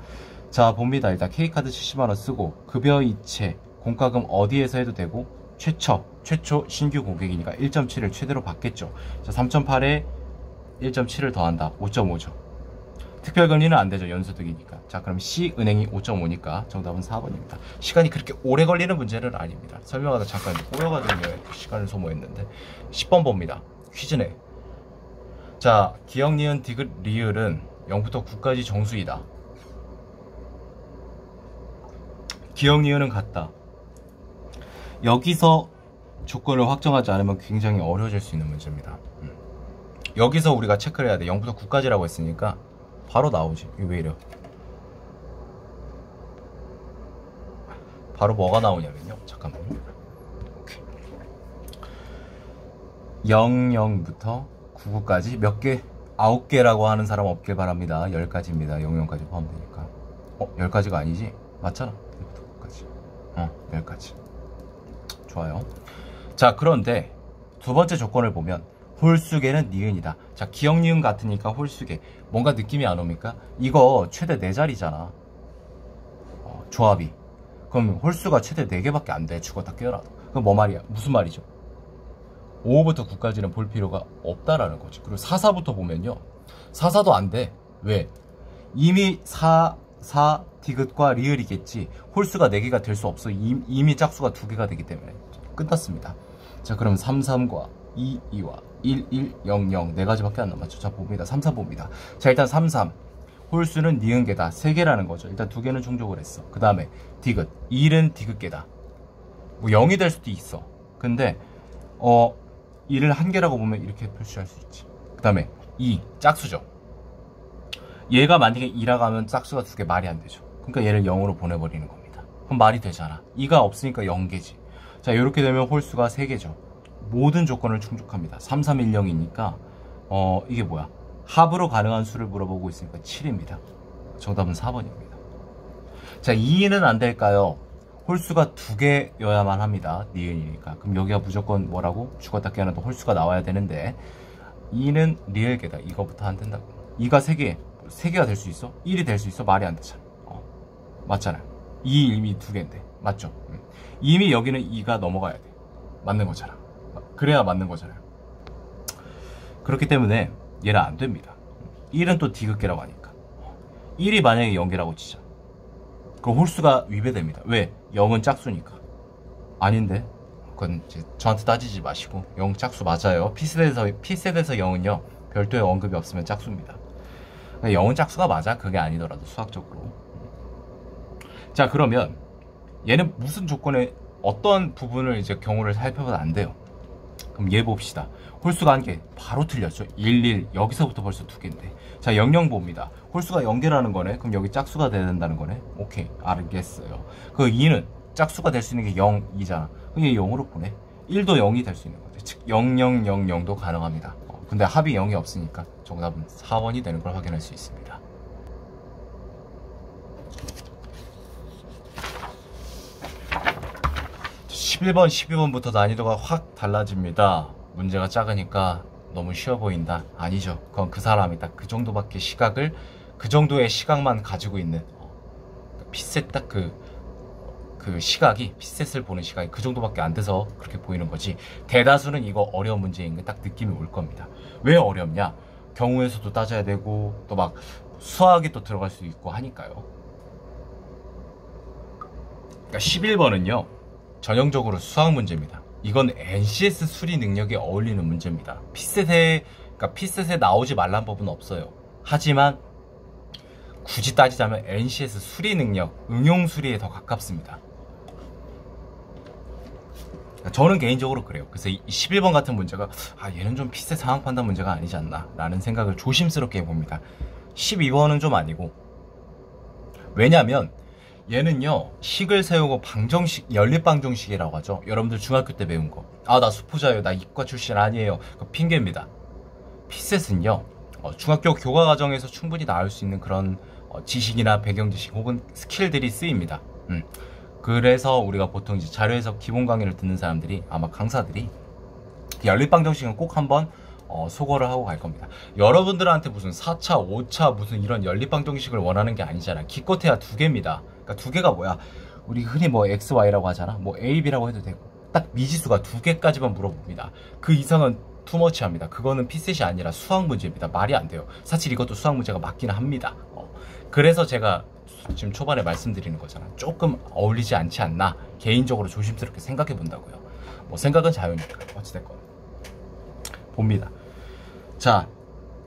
자, 봅니다. 일단 K카드 70만원 쓰고, 급여 이체, 공과금 어디에서 해도 되고, 최초, 최초 신규 고객이니까 1.7을 최대로 받겠죠. 자, 3.8에 1.7을 더한다. 5.5죠. 특별금리는 안 되죠. 연소득이니까. 자, 그럼 C은행이 5.5니까 정답은 4번입니다. 시간이 그렇게 오래 걸리는 문제는 아닙니다. 설명하다 잠깐 꼬여가지고 시간을 소모했는데. 10번 봅니다. 퀴즈네. 자, 기억, 니은, 디귿, 리을은 0부터 9까지 정수이다. 기억 니은은 같다. 여기서 조건을 확정하지 않으면 굉장히 어려워질 수 있는 문제입니다. 음. 여기서 우리가 체크를 해야 돼. 0부터 9까지라고 했으니까 바로 나오지. 이거 왜 이래? 바로 뭐가 나오냐면요. 잠깐만요. 00부터 99까지 몇 개? 9개라고 하는 사람 없길 바랍니다. 10가지입니다. 00까지 포함되니까. 어, 10가지가 아니지? 맞잖아. 1부터 9까지. 어, 10가지. 좋아요. 자, 그런데 두 번째 조건을 보면 홀수계는 니은이다. 자, 기억 니은 같으니까 홀수계. 뭔가 느낌이 안 옵니까? 이거 최대 4자리잖아. 어, 조합이. 그럼 홀수가 최대 4개밖에 안 돼. 죽었다 깨어나도. 그럼 뭐 말이야? 무슨 말이죠? 5부터 9까지는 볼 필요가 없다라는 거지. 그리고 4, 4부터 보면요. 4, 4도 안 돼. 왜? 이미 4, 4, 디귿과 리을이겠지. 홀수가 4개가 될 수 없어. 이미 짝수가 2개가 되기 때문에. 끝났습니다. 자, 그럼 3, 3과 2, 2와 1, 1, 0, 0. 네 가지밖에 안 남았죠. 자, 봅니다. 3, 3 봅니다. 자, 일단 3, 3. 홀수는 니은계다. 3개라는 거죠. 일단 2개는 충족을 했어. 그 다음에 디귿. 1은 디귿계다. 뭐 0이 될 수도 있어. 근데, 어, 1을 한 개라고 보면 이렇게 표시할 수 있지. 그 다음에 2, 짝수죠. 얘가 만약에 2라고 하면 짝수가 두 개 말이 안 되죠. 그러니까 얘를 0으로 보내버리는 겁니다. 그럼 말이 되잖아. 2가 없으니까 0개지. 자, 이렇게 되면 홀수가 3개죠. 모든 조건을 충족합니다. 3, 3, 1, 0이니까, 어, 이게 뭐야? 합으로 가능한 수를 물어보고 있으니까 7입니다. 정답은 4번입니다. 자, 2는 안 될까요? 홀수가 두 개여야만 합니다. 니은이니까. 그럼 여기가 무조건 뭐라고? 죽었다 깨어나도 홀수가 나와야 되는데 2는 리을계다. 이거부터 안 된다고. 2가 3개. 3개가 될 수 있어? 1이 될 수 있어? 말이 안 되잖아. 어. 맞잖아요. 2 이미 두 개인데. 맞죠? 응. 이미 여기는 2가 넘어가야 돼. 맞는 거잖아. 그래야 맞는 거잖아요. 그렇기 때문에 얘는 안 됩니다. 1은 또 디귿계라고 하니까. 1이 만약에 0개라고 치자. 그 홀수가 위배됩니다. 왜? 0은 짝수니까. 아닌데? 그건 이제 저한테 따지지 마시고 0 짝수 맞아요. P셋에서, P셋에서 0은요. 별도의 언급이 없으면 짝수입니다. 0은 짝수가 맞아. 그게 아니더라도 수학적으로. 자 그러면 얘는 무슨 조건에 어떤 부분을 이제 경우를 살펴봐도 안 돼요. 그럼 얘 봅시다. 홀수가 한 개 바로 틀렸죠. 11 여기서부터 벌써 두 개인데. 자, 00 봅니다. 홀수가 0개라는 거네. 그럼 여기 짝수가 돼야 된다는 거네. 오케이. 알겠어요. 그 2는 짝수가 될 수 있는 게 0, 2잖아. 그럼 얘 0으로 보내. 1도 0이 될 수 있는 거죠. 즉 0000도 가능합니다. 어, 근데 합이 0이 없으니까 정답은 4번이 되는 걸 확인할 수 있습니다. 11번, 12번부터 난이도가 확 달라집니다. 문제가 작으니까 너무 쉬워 보인다. 아니죠. 그건 그 사람이 딱 그 정도밖에 시각을 그 정도의 시각만 가지고 있는 어, 피셋 딱그 그 시각이 피셋을 보는 시각이 그 정도밖에 안 돼서 그렇게 보이는 거지. 대다수는 이거 어려운 문제인 게 딱 느낌이 올 겁니다. 왜 어렵냐? 경우에서도 따져야 되고 또 막 수학이 또 들어갈 수 있고 하니까요. 그러니까 11번은요. 전형적으로 수학 문제입니다. 이건 NCS 수리 능력에 어울리는 문제입니다. 피셋에 그러니까 피셋에 나오지 말란 법은 없어요. 하지만 굳이 따지자면 NCS 수리 능력, 응용 수리에 더 가깝습니다. 저는 개인적으로 그래요. 그래서 이 11번 같은 문제가 아 얘는 좀 피셋 상황 판단 문제가 아니지 않나 라는 생각을 조심스럽게 해봅니다. 12번은 좀 아니고 왜냐하면 얘는요 식을 세우고 방정식 연립방정식이라고 하죠. 여러분들 중학교 때 배운 거아 나 수포자예요. 나 이과 출신 아니에요. 그 핑계입니다. 피셋은요 어, 중학교 교과 과정에서 충분히 나올 수 있는 그런 어, 지식이나 배경 지식 혹은 스킬들이 쓰입니다. 음. 그래서 우리가 보통 이제 자료 해석 기본 강의를 듣는 사람들이 아마 강사들이 연립방정식은 꼭 한번 어, 소거를 하고 갈 겁니다. 여러분들한테 무슨 4차, 5차 무슨 이런 연립방정식을 원하는 게 아니잖아. 기껏해야 두 개입니다. 그러니까 두 개가 뭐야? 우리 흔히 뭐 X, Y라고 하잖아. 뭐 A, B라고 해도 되고. 딱 미지수가 두 개까지만 물어봅니다. 그 이상은 투머치합니다. 그거는 피셋이 아니라 수학 문제입니다. 말이 안 돼요. 사실 이것도 수학 문제가 맞기는 합니다. 어. 그래서 제가 지금 초반에 말씀드리는 거잖아. 조금 어울리지 않지 않나 개인적으로 조심스럽게 생각해 본다고요. 뭐 생각은 자유니까 어찌됐건 봅니다. 자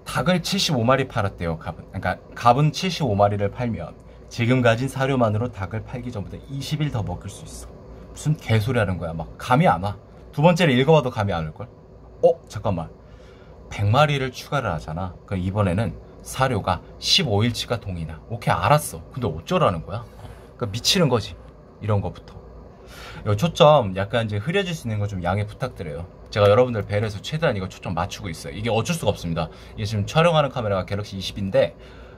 닭을 75마리 팔았대요. 갑은. 그러니까 갑은 75마리를 팔면 지금 가진 사료만으로 닭을 팔기 전보다 20일 더 먹을 수 있어. 무슨 개소리 하는 거야. 막 감이 안 와. 두 번째를 읽어봐도 감이 안 올걸? 어? 잠깐만. 100마리를 추가를 하잖아. 그럼 이번에는 사료가 15일치가 동이나. 오케이, 알았어. 근데 어쩌라는 거야? 그러니까 미치는 거지. 이런 거부터. 이 초점 약간 이제 흐려질 수 있는 거 좀 양해 부탁드려요. 제가 여러분들 배려해서 최대한 이거 초점 맞추고 있어요. 이게 어쩔 수가 없습니다. 이게 지금 촬영하는 카메라가 갤럭시 20인데,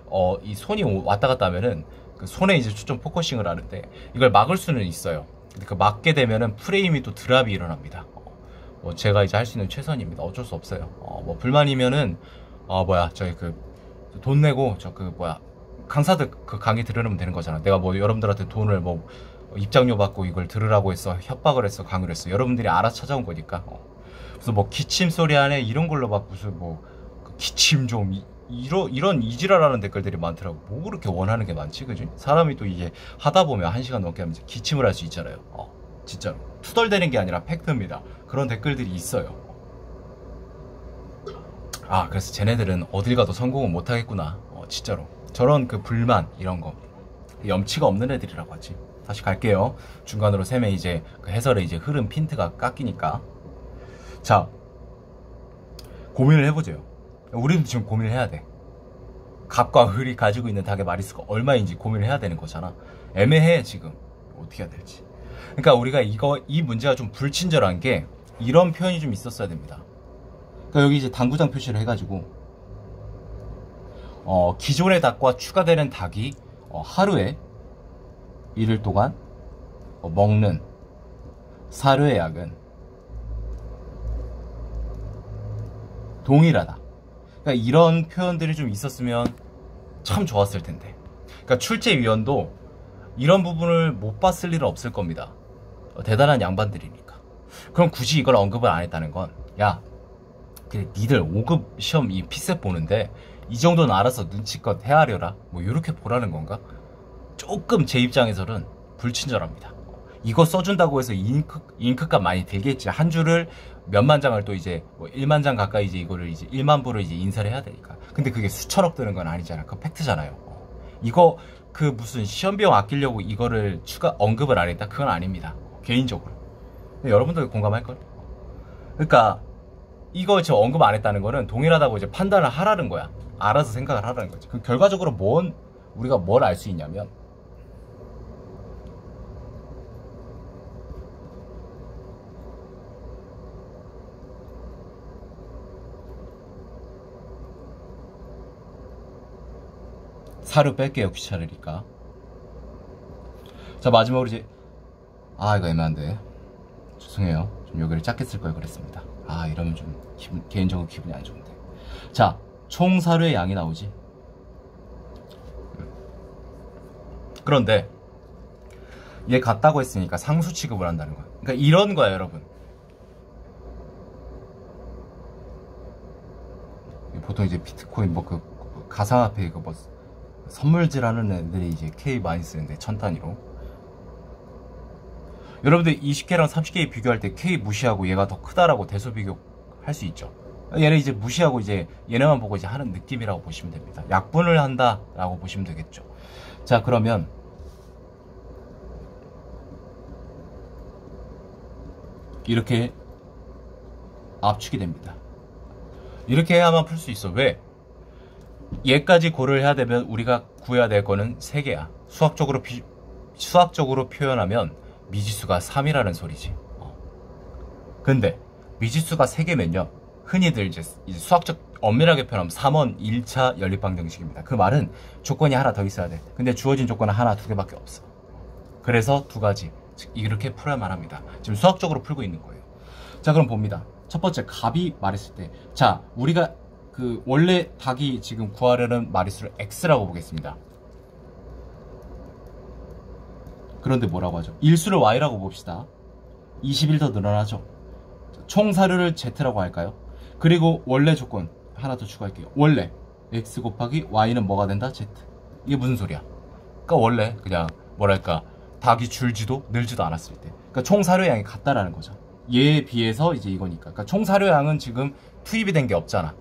어, 이 손이 왔다 갔다 하면은 그 손에 이제 초점 focusing을 하는데 이걸 막을 수는 있어요. 근데 그 막게 되면은 프레임이 또 drop이 일어납니다. 어, 뭐 제가 이제 할 수 있는 최선입니다. 어쩔 수 없어요. 어, 뭐 불만이면은 어 뭐야 저희 그 돈 내고 저 그 뭐야 강사들 그 강의 들으면 되는 거잖아. 내가 뭐 여러분들한테 돈을 뭐 입장료 받고 이걸 들으라고 했어 협박을 했어 강요를 했어 여러분들이 알아 찾아온 거니까 어. 그래서 뭐 기침 소리 안에 이런 걸로 막 무슨 뭐그 기침 좀 이러, 이런 이지랄하는 댓글들이 많더라고. 뭐 그렇게 원하는 게 많지, 그지? 사람이 또 이게 하다 보면 한 시간 넘게 하면 기침을 할 수 있잖아요. 어, 진짜로. 투덜대는 게 아니라 팩트입니다. 그런 댓글들이 있어요. 아, 그래서 쟤네들은 어딜 가도 성공은 못 하겠구나. 어, 진짜로. 저런 그 불만, 이런 거. 염치가 없는 애들이라고 하지. 다시 갈게요. 중간으로 셈에 이제 그 해설에 이제 흐름 핀트가 깎이니까. 자, 고민을 해보죠. 우리도 지금 고민을 해야 돼. 갑과 을이 가지고 있는 닭의 마리수가 얼마인지 고민을 해야 되는 거잖아. 애매해 지금 어떻게 해야 될지. 그러니까 우리가 이거 이 문제가 좀 불친절한 게 이런 표현이 좀 있었어야 됩니다. 그러니까 여기 이제 당구장 표시를 해가지고 어, 기존의 닭과 추가되는 닭이 어, 하루에 이틀 동안 어, 먹는 사료의 양은 동일하다. 그러니까 이런 표현들이 좀 있었으면 참 좋았을 텐데. 그러니까 출제위원도 이런 부분을 못 봤을 일은 없을 겁니다. 어, 대단한 양반들이니까. 그럼 굳이 이걸 언급을 안 했다는 건, 야, 그래, 니들 5급 시험 이 피셋 보는데 이 정도는 알아서 눈치껏 헤아려라. 뭐 이렇게 보라는 건가? 조금 제 입장에서는 불친절합니다. 이거 써준다고 해서 잉크, 잉크값 많이 들겠지. 한 줄을 몇만 장을 또 이제 뭐 1만 장 가까이 이제 이거를 이제 1만 부를 이제 인쇄를 해야 되니까. 근데 그게 수천억 드는 건 아니잖아. 그 팩트잖아요. 어. 이거 그 무슨 시험 비용 아끼려고 이거를 추가 언급을 안 했다 그건 아닙니다 개인적으로 여러분들 공감할 걸 그러니까 이거 저 언급 안 했다는 거는 동일하다고 이제 판단을 하라는 거야 알아서 생각을 하라는 거지 그 결과적으로 뭔 우리가 뭘 알 수 있냐면 사료 뺄게요 귀찮으니까. 자 마지막으로 이제 아 이거 애매한데. 죄송해요. 좀 여기를 짧게 쓸 걸 그랬습니다. 아 이러면 좀 기분, 개인적으로 기분이 안 좋은데. 자 총 사료의 양이 나오지? 그런데 얘 같다고 했으니까 상수 취급을 한다는 거야. 그러니까 이런 거야 여러분. 보통 이제 비트코인 뭐 그 가상화폐 그뭐 선물질하는 애들이 이제 K 많이 쓰는데 천 단위로. 여러분들 20K랑 30K 비교할 때 K 무시하고 얘가 더 크다라고 대소 비교할 수 있죠. 얘는 이제 무시하고 이제 얘네만 보고 이제 하는 느낌이라고 보시면 됩니다. 약분을 한다라고 보시면 되겠죠. 자 그러면 이렇게 압축이 됩니다. 이렇게 해야만 풀 수 있어. 왜? 얘까지 고를 해야 되면 우리가 구해야 될 거는 3개야. 수학적으로 비, 수학적으로 표현하면 미지수가 3이라는 소리지. 어. 근데 미지수가 3개면요. 흔히들 이제, 이제 수학적 엄밀하게 표현하면 3원 1차 연립방정식입니다. 그 말은 조건이 하나 더 있어야 돼. 근데 주어진 조건은 하나, 두 개밖에 없어. 그래서 두 가지. 즉 이렇게 풀어야만 합니다. 지금 수학적으로 풀고 있는 거예요. 자, 그럼 봅니다. 첫 번째 값이 말했을 때, 자, 우리가 그 원래 닭이 지금 구하려는 마리수를 x라고 보겠습니다. 그런데 뭐라고 하죠? 일수를 y라고 봅시다. 21 더 늘어나죠. 총 사료를 z라고 할까요? 그리고 원래 조건 하나 더 추가할게요. 원래 x 곱하기 y는 뭐가 된다? z. 이게 무슨 소리야? 그러니까 원래 그냥 뭐랄까 닭이 줄지도 늘지도 않았을 때. 그러니까 총 사료량이 같다라는 거죠. 얘에 비해서 이제 이거니까. 그러니까 총 사료량은 지금 투입이 된 게 없잖아.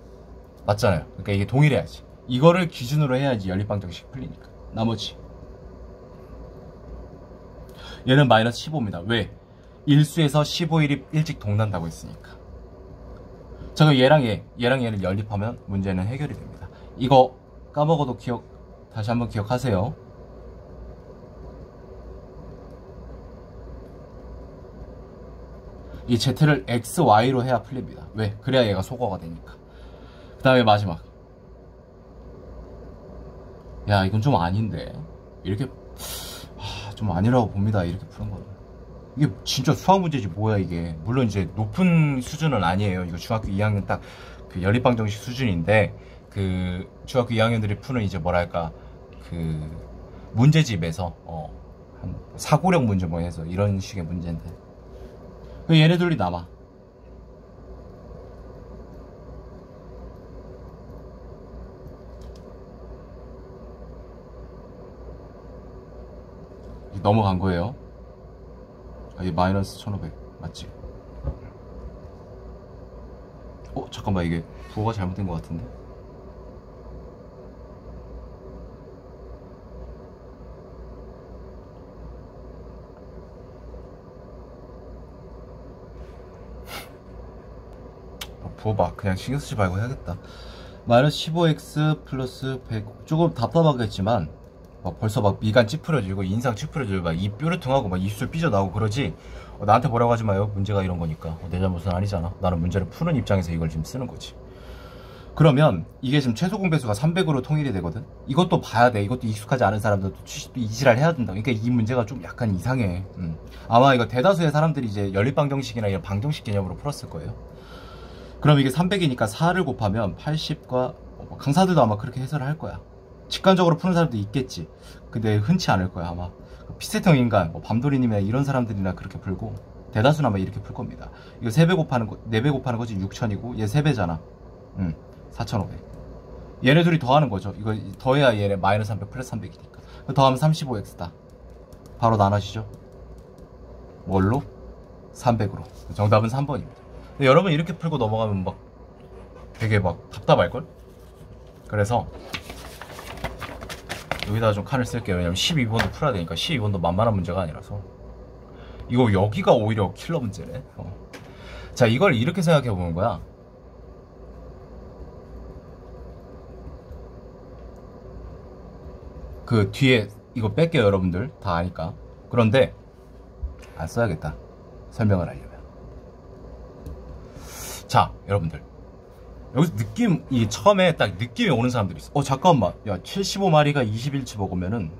맞잖아요. 그러니까 이게 동일해야지. 이거를 기준으로 해야지 연립방정식 풀리니까. 나머지. 얘는 마이너스 15입니다. 왜? 일수에서 15일이 일찍 동난다고 했으니까. 자, 그럼 얘랑 얘, 얘랑 얘를 연립하면 문제는 해결이 됩니다. 이거 까먹어도 기억, 다시 한번 기억하세요. 이 Z를 X, Y로 해야 풀립니다. 왜? 그래야 얘가 소거가 되니까. 그 다음에 마지막. 야 이건 좀 아닌데. 이렇게 하, 좀 아니라고 봅니다. 이렇게 푸는 거는 이게 진짜 수학 문제지 뭐야 이게. 물론 이제 높은 수준은 아니에요. 이거 중학교 2학년 딱 그 연립방 정식 수준인데 그 중학교 2학년들이 푸는 이제 뭐랄까 그 문제집에서 어, 한 사고력 문제 뭐 해서 이런 식의 문제인데. 그 얘네들이 남아 넘어간 거예요. 아, 이 마이너스 1500 맞지? 어 잠깐만 이게 부호가 잘못된 것 같은데? 어, 부호 봐 그냥 신경 쓰지 말고 해야겠다 마이너스 15x 플러스 100 조금 답답하겠지만 막 벌써 막 미간 찌푸려지고 인상 찌푸려지고 막 입 뾰루퉁하고 막 입술 삐져나오고 그러지? 어, 나한테 뭐라고 하지 마요. 문제가 이런 거니까. 어, 내 잘못은 아니잖아. 나는 문제를 푸는 입장에서 이걸 지금 쓰는 거지. 그러면 이게 지금 최소 공배수가 300으로 통일이 되거든? 이것도 봐야 돼. 이것도 익숙하지 않은 사람들도 이지랄 해야 된다. 그러니까 이 문제가 좀 약간 이상해. 음. 아마 이거 대다수의 사람들이 이제 연립방정식이나 이런 방정식 개념으로 풀었을 거예요. 그럼 이게 300이니까 4를 곱하면 80과 어, 강사들도 아마 그렇게 해설을 할 거야 직관적으로 푸는 사람도 있겠지. 근데 흔치 않을 거야 아마. 피세형 인간, 뭐 밤도리님이나 이런 사람들이나 그렇게 풀고 대다수는 아마 이렇게 풀 겁니다. 이거 3배 곱하는 거, 4배 곱하는 거지 6천이고 얘 3배잖아. 응, 4,500. 얘네 둘이 더하는 거죠. 이거 더해야 얘네 마이너스 300 플러스 300이니까. 더하면 35x다. 바로 나눠지죠. 뭘로? 300으로. 정답은 3번입니다. 여러분 이렇게 풀고 넘어가면 막 되게 막 답답할걸? 그래서 여기다 좀 칸을 쓸게요. 왜냐면 12번도 풀어야 되니까 12번도 만만한 문제가 아니라서. 이거 여기가 오히려 킬러 문제네. 어. 자, 이걸 이렇게 생각해 보는 거야. 그 뒤에 이거 뺄게요, 여러분들. 다 아니까. 그런데 안 써야겠다. 설명을 하려면. 자, 여러분들. 여기서 느낌, 이 처음에 딱 느낌이 오는 사람들이 있어. 어, 잠깐만. 야, 75마리가 21치 먹으면은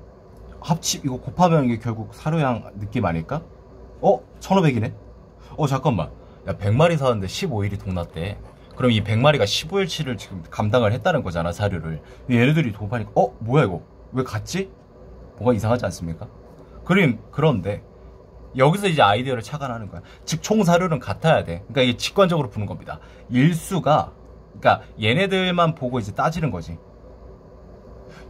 합치, 이거 곱하면 이게 결국 사료양 느낌 아닐까? 어? 1500이네? 어, 잠깐만. 야, 100마리 사는데 15일이 동났대. 그럼 이 100마리가 15일치를 지금 감당을 했다는 거잖아, 사료를. 얘네들이 도파니까, 어? 뭐야, 이거? 왜 같지? 뭐가 이상하지 않습니까? 그림, 그런데, 여기서 이제 아이디어를 착안하는 거야. 즉, 총 사료는 같아야 돼. 그러니까 이게 직관적으로 푸는 겁니다. 일수가, 그러니까 얘네들만 보고 이제 따지는 거지.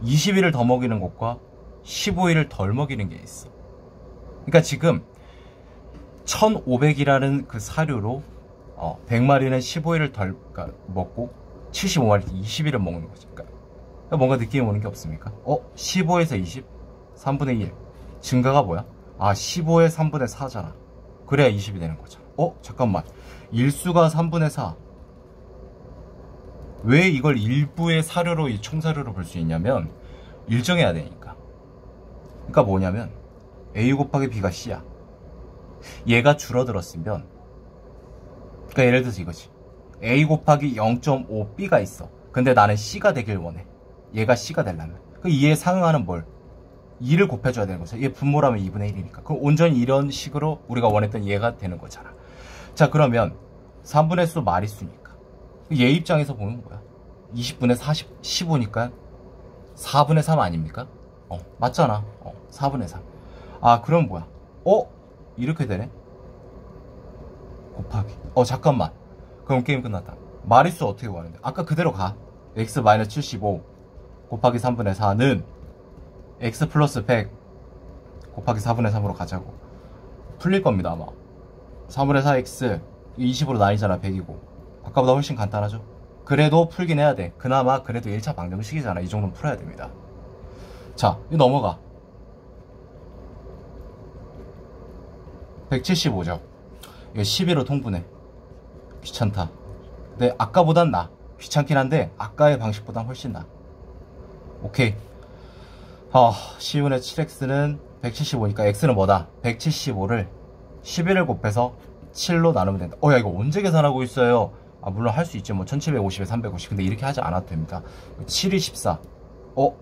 20일을 더 먹이는 것과 15일을 덜 먹이는 게 있어. 그러니까 지금 1500이라는 그 사료로 어, 100마리는 15일을 덜 그러니까 먹고 75마리 20일을 먹는 거지. 그러니까 뭔가 느낌이 오는 게 없습니까? 어? 15에서 20? 3분의 1. 증가가 뭐야? 아, 15에 3분의 4잖아. 그래야 20이 되는 거죠. 어? 잠깐만. 일수가 3분의 4. 왜 이걸 일부의 사료로, 이 총사료로 볼 수 있냐면, 일정해야 되니까. 그러니까 뭐냐면, A 곱하기 B가 C야. 얘가 줄어들었으면, 그러니까 예를 들어서 이거지. A 곱하기 0.5B가 있어. 근데 나는 C가 되길 원해. 얘가 C가 되려면. 그 이에 상응하는 뭘? 2를 곱해줘야 되는 거죠. 얘 분모라면 2분의 1이니까. 그럼 온전히 이런 식으로 우리가 원했던 얘가 되는 거잖아. 자, 그러면 3분의 수 마리수니까. 얘 입장에서 보면 뭐야? 20분의 40, 15니까 4분의 3 아닙니까? 어, 맞잖아. 어, 4분의 3. 아, 그럼 뭐야? 어? 이렇게 되네? 곱하기. 어, 잠깐만. 그럼 게임 끝났다. 마리수 어떻게 구하는데? 아까 그대로 가. x-75 곱하기 3분의 4는 x 플러스 100 곱하기 4분의 3으로 가자고. 풀릴 겁니다, 아마. 3분의 4x 20으로 나뉘잖아, 100이고. 아까보다 훨씬 간단하죠? 그래도 풀긴 해야 돼. 그나마 그래도 1차 방정식이잖아. 이 정도는 풀어야 됩니다. 자, 이 넘어가. 175죠. 이거 11로 통분해. 귀찮다. 근데 아까보단 나. 귀찮긴 한데 아까의 방식보단 훨씬 나. 오케이. 어, 10분의 7x는 175니까 x는 뭐다? 175를 11을 곱해서 7로 나누면 된다. 어, 야, 이거 언제 계산하고 있어요? 아, 물론 할 수 있죠. 뭐, 1750에 350. 근데 이렇게 하지 않아도 됩니다. 7이 14. 어?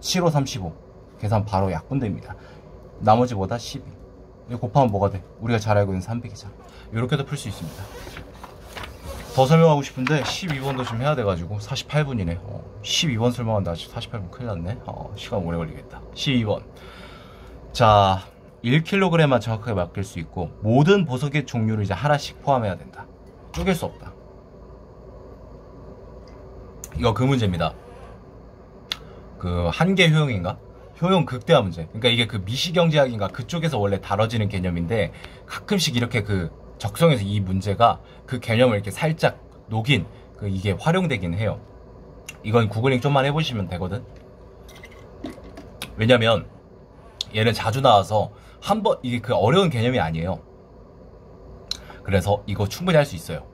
7호 35. 계산 바로 약분됩니다. 나머지 뭐다? 12. 이거 곱하면 뭐가 돼? 우리가 잘 알고 있는 300이잖아. 이렇게도 풀 수 있습니다. 더 설명하고 싶은데 12번도 좀 해야 돼가지고 48분이네 어, 12번 설명한다 아직 48분 큰일 났네 어, 시간 오래 걸리겠다 12번 자 1kg만 정확하게 맡길 수 있고 모든 보석의 종류를 이제 하나씩 포함해야 된다 쪼갤 수 없다 이거 그 문제입니다 그 한계 효용인가? 효용 극대화 문제 그러니까 이게 그 미시경제학인가 그쪽에서 원래 다뤄지는 개념인데 가끔씩 이렇게 그 적성에서 이 문제가 그 개념을 이렇게 살짝 녹인 그 이게 활용되긴 해요. 이건 구글링 좀만 해보시면 되거든. 왜냐면 얘는 자주 나와서 한 번 이게 그 어려운 개념이 아니에요. 그래서 이거 충분히 할 수 있어요.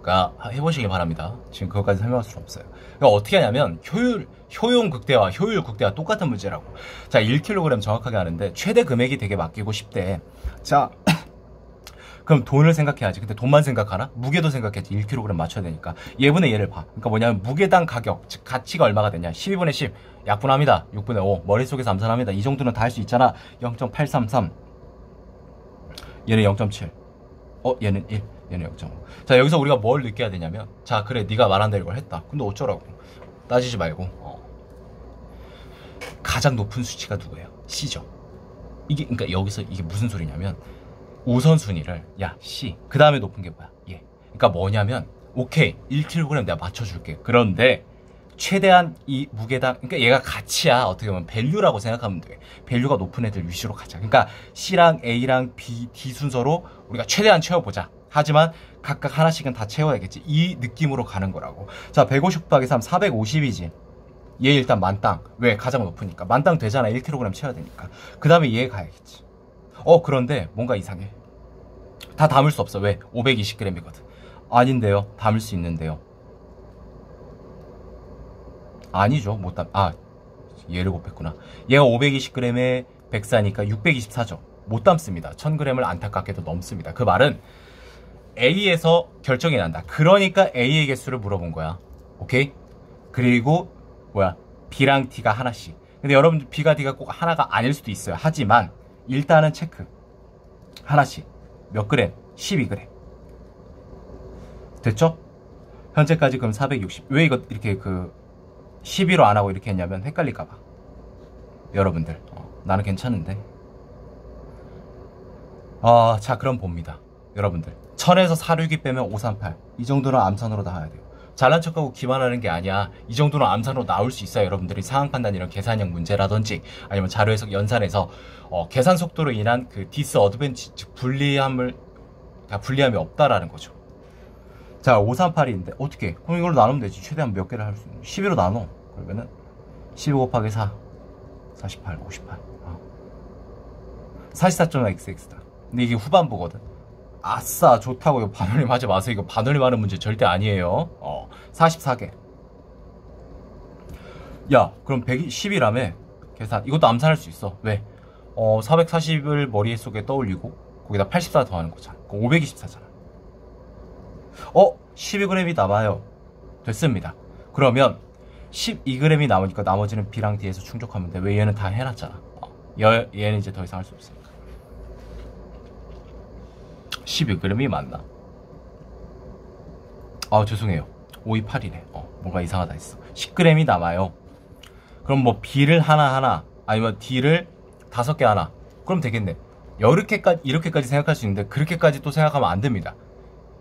어. 그러니까 해보시기 바랍니다. 지금 그것까지 설명할 수 없어요. 그러니까 어떻게 하냐면 효율, 효용 극대화, 효율 극대화 똑같은 문제라고. 자, 1kg 정확하게 하는데 최대 금액이 되게 맡기고 싶대. 자, 그럼 돈을 생각해야지. 근데 돈만 생각하나? 무게도 생각해야지. 1kg 맞춰야 되니까. 예분의 예를 봐. 그러니까 뭐냐면 무게당 가격, 즉 가치가 얼마가 되냐. 12분의 10 약분합니다. 6분의 5 머릿속에서 암산합니다. 이 정도는 다 할 수 있잖아. 0.833 얘는 0.7 어? 얘는 1 얘는 0.5 자 여기서 우리가 뭘 느껴야 되냐면 자 그래 네가 말한 대로 이걸 했다. 근데 어쩌라고. 따지지 말고 어. 가장 높은 수치가 누구예요? C죠. 이게 그러니까 여기서 이게 무슨 소리냐면 우선순위를 야 C 그 다음에 높은 게 뭐야 얘 그러니까 뭐냐면 오케이 1kg 내가 맞춰줄게 그런데 최대한 이 무게당 그러니까 얘가 가치야 어떻게 보면 밸류라고 생각하면 돼 value가 높은 애들 위주로 가자 그러니까 C랑 A랑 B, D 순서로 우리가 최대한 채워보자 하지만 각각 하나씩은 다 채워야겠지 이 느낌으로 가는 거라고 자 150 곱하기 3 450이지 얘 일단 만땅. 왜? 가장 높으니까. 만땅 되잖아. 1kg 채워야 되니까. 그 다음에 얘 가야겠지. 어, 그런데 뭔가 이상해. 다 담을 수 없어. 왜? 520g이거든. 아닌데요. 담을 수 있는데요. 아니죠. 못 담, 아, 얘를 곱했구나. 얘가 520g에 104니까 624죠. 못 담습니다. 1000g을 안타깝게도 넘습니다. 그 말은 A에서 결정이 난다. 그러니까 A의 개수를 물어본 거야. 오케이? 그리고 뭐야? B랑 D가 하나씩. 근데 여러분 B가 D가 꼭 하나가 아닐 수도 있어요. 하지만 일단은 체크. 하나씩. 몇 그램? 12g. 됐죠? 현재까지 그럼 460. 왜 이거 이렇게 그 12로 안 하고 이렇게 했냐면 헷갈릴까 봐. 여러분들. 어, 나는 괜찮은데. 어, 자, 그럼 봅니다. 여러분들. 1000에서 462 빼면 538. 이 정도는 암산으로 나와야 돼요. 잘난 척하고 기만하는 게 아니야. 이 정도는 암산으로 나올 수 있어요. 여러분들이 상황 판단 이런 계산형 문제라든지 아니면 자료 해석 연산에서 어, 계산 속도로 인한 그 disadvantage 즉 불리함을 불리함이 없다라는 거죠. 자, 538인데 어떻게? 그럼 이걸로 나누면 되지. 최대한 몇 개를 할 수 있는. 12로 나눠. 그러면은 12 곱하기 4 48, 58. 어. 44.xx다. 근데 이게 후반부거든. 아싸 좋다고 이거 반올림 하지 마세요. 이거 반올림 하는 문제 절대 아니에요. 어, 44개. 야, 그럼 110이라며 계산. 이것도 암산할 수 있어. 왜? 어, 440을 머릿속에 떠올리고 거기다 84 더하는 거잖아. 그럼 524잖아. 어, 12g이 남아요. 됐습니다. 그러면 12g이 남으니까 나머지는 B랑 D에서 충족하면 돼. 왜 얘는 다 해놨잖아. 어, 얘는 이제 더 이상 할 수 없으니까. 12g이 맞나? 아 죄송해요. 528이네. 어, 뭔가 이상하다 했어. 10g이 남아요. 그럼 뭐 B를 하나하나 아니면 D를 다섯 개 하나. 그럼 되겠네. 이렇게까지 이렇게까지 생각할 수 있는데 그렇게까지 또 생각하면 안 됩니다.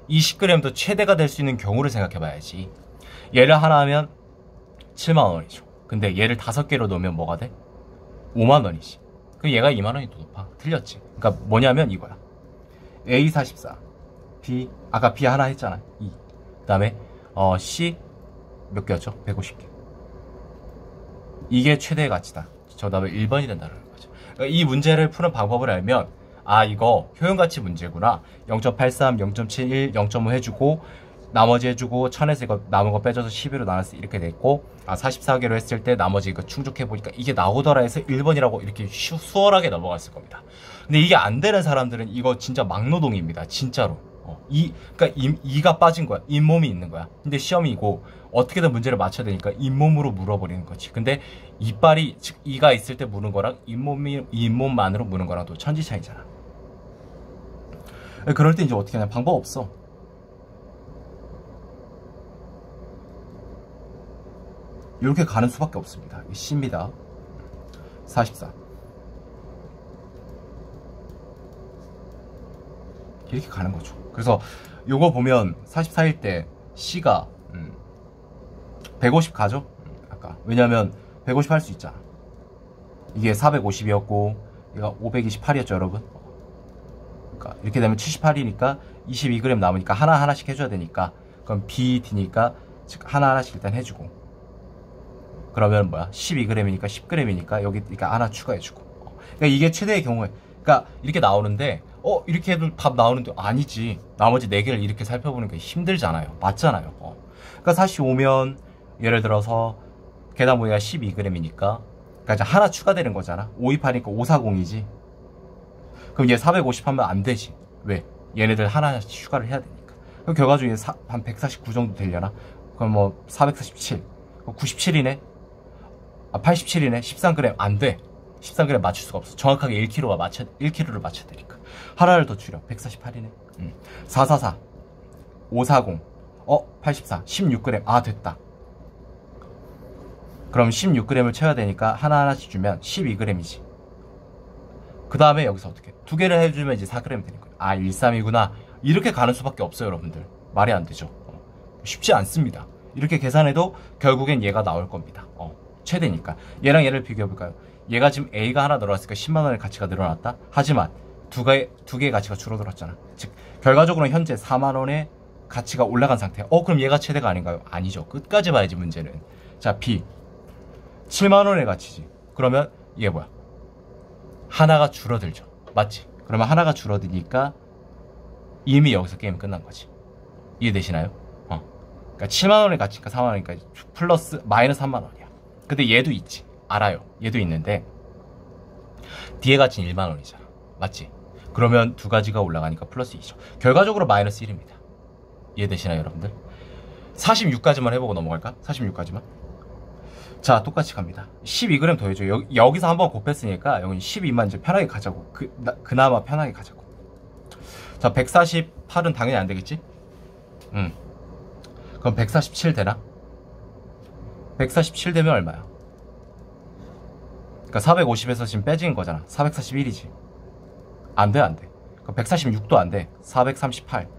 이 10g도 최대가 될 수 있는 경우를 생각해 봐야지. 얘를 하나 하면 7만원이죠. 근데 얘를 다섯 개로 넣으면 뭐가 돼? 5만원이지. 그 얘가 2만원이 더 높아. 틀렸지. 그러니까 뭐냐면 이거야 A44. B 아까 B 하나 했잖아 2. 그 다음에 어, C 몇 개였죠? 150개. 이게 최대의 가치다. 정답은 1번이 된다는 거죠. 그러니까 이 문제를 푸는 방법을 알면 아 이거 효용가치 문제구나. 0.83, 0.71, 0.5 해주고 나머지 해주고 1000에서 이거 남은 거 빼줘서 12로 나눴을 때 이렇게 됐고 아 44개로 했을 때 나머지 이거 충족해 보니까 이게 나오더라 해서 1번이라고 이렇게 수월하게 넘어갔을 겁니다 근데 이게 안 되는 사람들은 이거 진짜 막노동입니다. 진짜로. 어, 이, 그니까 이, 이가 빠진 거야. 잇몸이 있는 거야. 근데 시험이고 어떻게든 문제를 맞춰야 되니까 잇몸으로 물어버리는 거지. 근데 이빨이 즉 이가 있을 때 무는 거랑 잇몸이 잇몸만으로 무는 거랑 또 천지 차이잖아. 그럴 때 이제 어떻게 하냐 방법 없어. 이렇게 가는 수밖에 없습니다. C입니다. 44. 이렇게 가는 거죠. 그래서 요거 보면 44일 때 C가 음, 150 가죠? 아까 왜냐면 150 할 수 있잖아. 이게 450이었고 얘가 528이었죠, 여러분. 그러니까 이렇게 되면 78이니까 22g 남으니까 하나 하나씩 해줘야 되니까 그럼 B, D니까 즉 하나 하나씩 일단 해주고 그러면 뭐야? 12g이니까 10g이니까 여기 그러니까 하나 추가해주고. 그러니까 이게 최대의 경우에 그러니까 이렇게 나오는데 어 이렇게 해도 답 나오는데 아니지. 나머지 4개를 이렇게 살펴보는 게 힘들잖아요. 맞잖아요. 어. 그러니까 사실 오면 예를 들어서 계단 모이가 12g이니까. 그러니까 이제 하나 추가되는 거잖아. 528이니까 540이지. 그럼 얘 450 하면 안 되지. 왜? 얘네들 하나씩 추가를 해야 되니까. 그럼 결과적으로 한 149 정도 되려나? 그럼 뭐 447, 97이네? 아 87이네? 13g 안 돼. 13g 맞출 수가 없어. 정확하게 1kg가 맞춰 1kg를 맞춰야 되니까. 하나를 더 줄여. 148이네. 음. 444. 540. 어, 84. 16g. 아, 됐다. 그럼 16g을 채워야 되니까 하나하나씩 주면 12g이지. 그 다음에 여기서 어떻게? 두 개를 해주면 이제 4g 되는 거예요. 아, 13이구나. 이렇게 가는 수밖에 없어요, 여러분들. 말이 안 되죠. 어. 쉽지 않습니다. 이렇게 계산해도 결국엔 얘가 나올 겁니다. 어, 최대니까. 얘랑 얘를 비교해볼까요? 얘가 지금 A가 하나 늘어났으니까 10만 원의 가치가 늘어났다? 하지만 두 개의, 두 개의 가치가 줄어들었잖아. 즉, 결과적으로 현재 4만 원의 가치가 올라간 상태. 어, 그럼 얘가 최대가 아닌가요? 아니죠. 끝까지 봐야지, 문제는. 자, B. 7만 원의 가치지. 그러면 이게 뭐야? 하나가 줄어들죠. 맞지? 그러면 하나가 줄어드니까 이미 여기서 게임 끝난 거지. 이해되시나요? 어. 그러니까 7만 원의 가치니까 4만 원이니까 플러스 마이너스 3만 원이야. 근데 얘도 있지. 알아요. 얘도 있는데 뒤에 가치는 1만 원이잖아. 맞지? 그러면 두 가지가 올라가니까 플러스 2죠. 결과적으로 마이너스 1입니다. 이해되시나요, 여러분들? 46까지만 해보고 넘어갈까? 46까지만. 자, 똑같이 갑니다. 12g 더해줘. 여, 여기서 한번 곱했으니까 여기 12만 이제 편하게 가자고. 그, 나, 그나마 편하게 가자고. 자, 148은 당연히 안 되겠지? 음. 그럼 147 되나? 147 되면 얼마야? 그러니까 450에서 지금 빼진 거잖아. 441이지. 안 돼, 안 돼. 그럼 146도 안 돼. 438.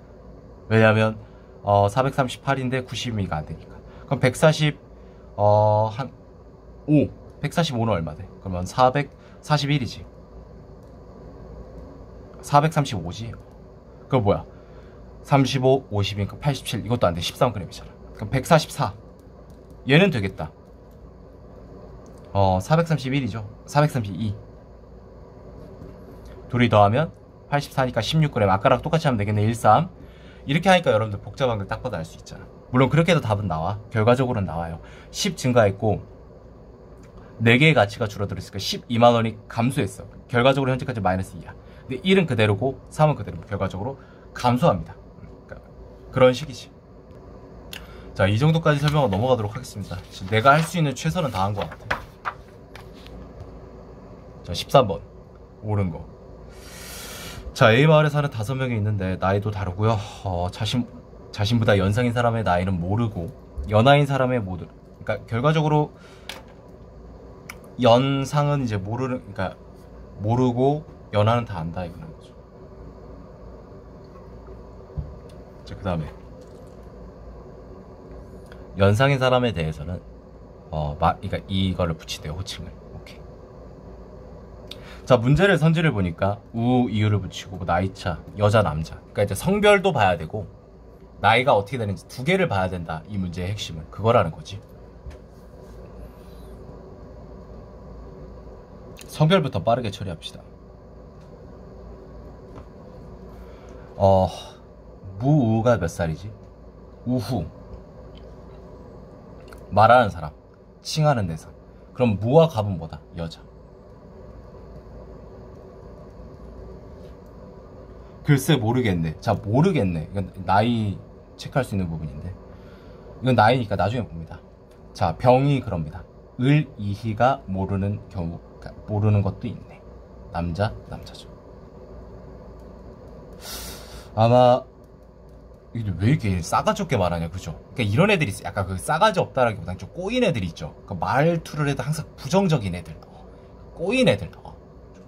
왜냐면, 어, 438인데 92가 안 되니까. 그럼 140, 어, 한, 5. 145는 얼마 돼? 그러면 441이지. 435지. 그럼 뭐야? 35, 50이니까 87. 이것도 안 돼. 13g이잖아. 그럼 144. 얘는 되겠다. 어, 431이죠. 432. 둘이 더하면 84니까 16g. 아까랑 똑같이 하면 되겠네. 13. 이렇게 하니까 여러분들 복잡한 걸 딱 봐도 알 수 있잖아. 물론 그렇게 해도 답은 나와. 결과적으로는 나와요. 10 증가했고 4개의 가치가 줄어들었으니까 12만 원이 감소했어. 결과적으로 현재까지 마이너스 2야. 근데 1은 그대로고 3은 그대로 결과적으로 감소합니다. 그러니까 그런 식이지. 자, 이 정도까지 설명을 넘어가도록 하겠습니다. 내가 할 수 있는 최선은 다 한 것 같아. 자, 13번. 옳은 거. 자, A 마을에 사는 다섯 명이 있는데 나이도 다르고요. 어, 자신 자신보다 연상인 사람의 나이는 모르고 연하인 사람의 모두. 그러니까 결과적으로 연상은 이제 모르는 그러니까 모르고 연하는 다 안다 이거는 거죠. 자, 그다음에 연상인 사람에 대해서는 어, 마, 그러니까 이거를 붙이대요, 호칭을. 오케이. 자, 문제를 선지를 보니까 우 이유를 붙이고 뭐 나이차, 여자 남자. 그러니까 이제 성별도 봐야 되고 나이가 어떻게 되는지 두 개를 봐야 된다. 이 문제의 핵심은 그거라는 거지. 성별부터 빠르게 처리합시다. 어, 무우가 몇 살이지? 우후. 말하는 사람, 칭하는 대상. 그럼 무와 갑은 뭐다? 여자. 글쎄 모르겠네. 자 모르겠네. 이건 나이 체크할 수 있는 부분인데 이건 나이니까 나중에 봅니다. 자 병이 그럽니다. 을 이희가 모르는 경우 그러니까 모르는 것도 있네. 남자 남자죠. 아마 왜 이렇게 싸가지 없게 말하냐 그죠? 그러니까 이런 애들이 있어. 약간 그 싸가지 없다라기보다는 좀 꼬인 애들이 있죠. 그 말투를 해도 항상 부정적인 애들, 어, 꼬인 애들, 어,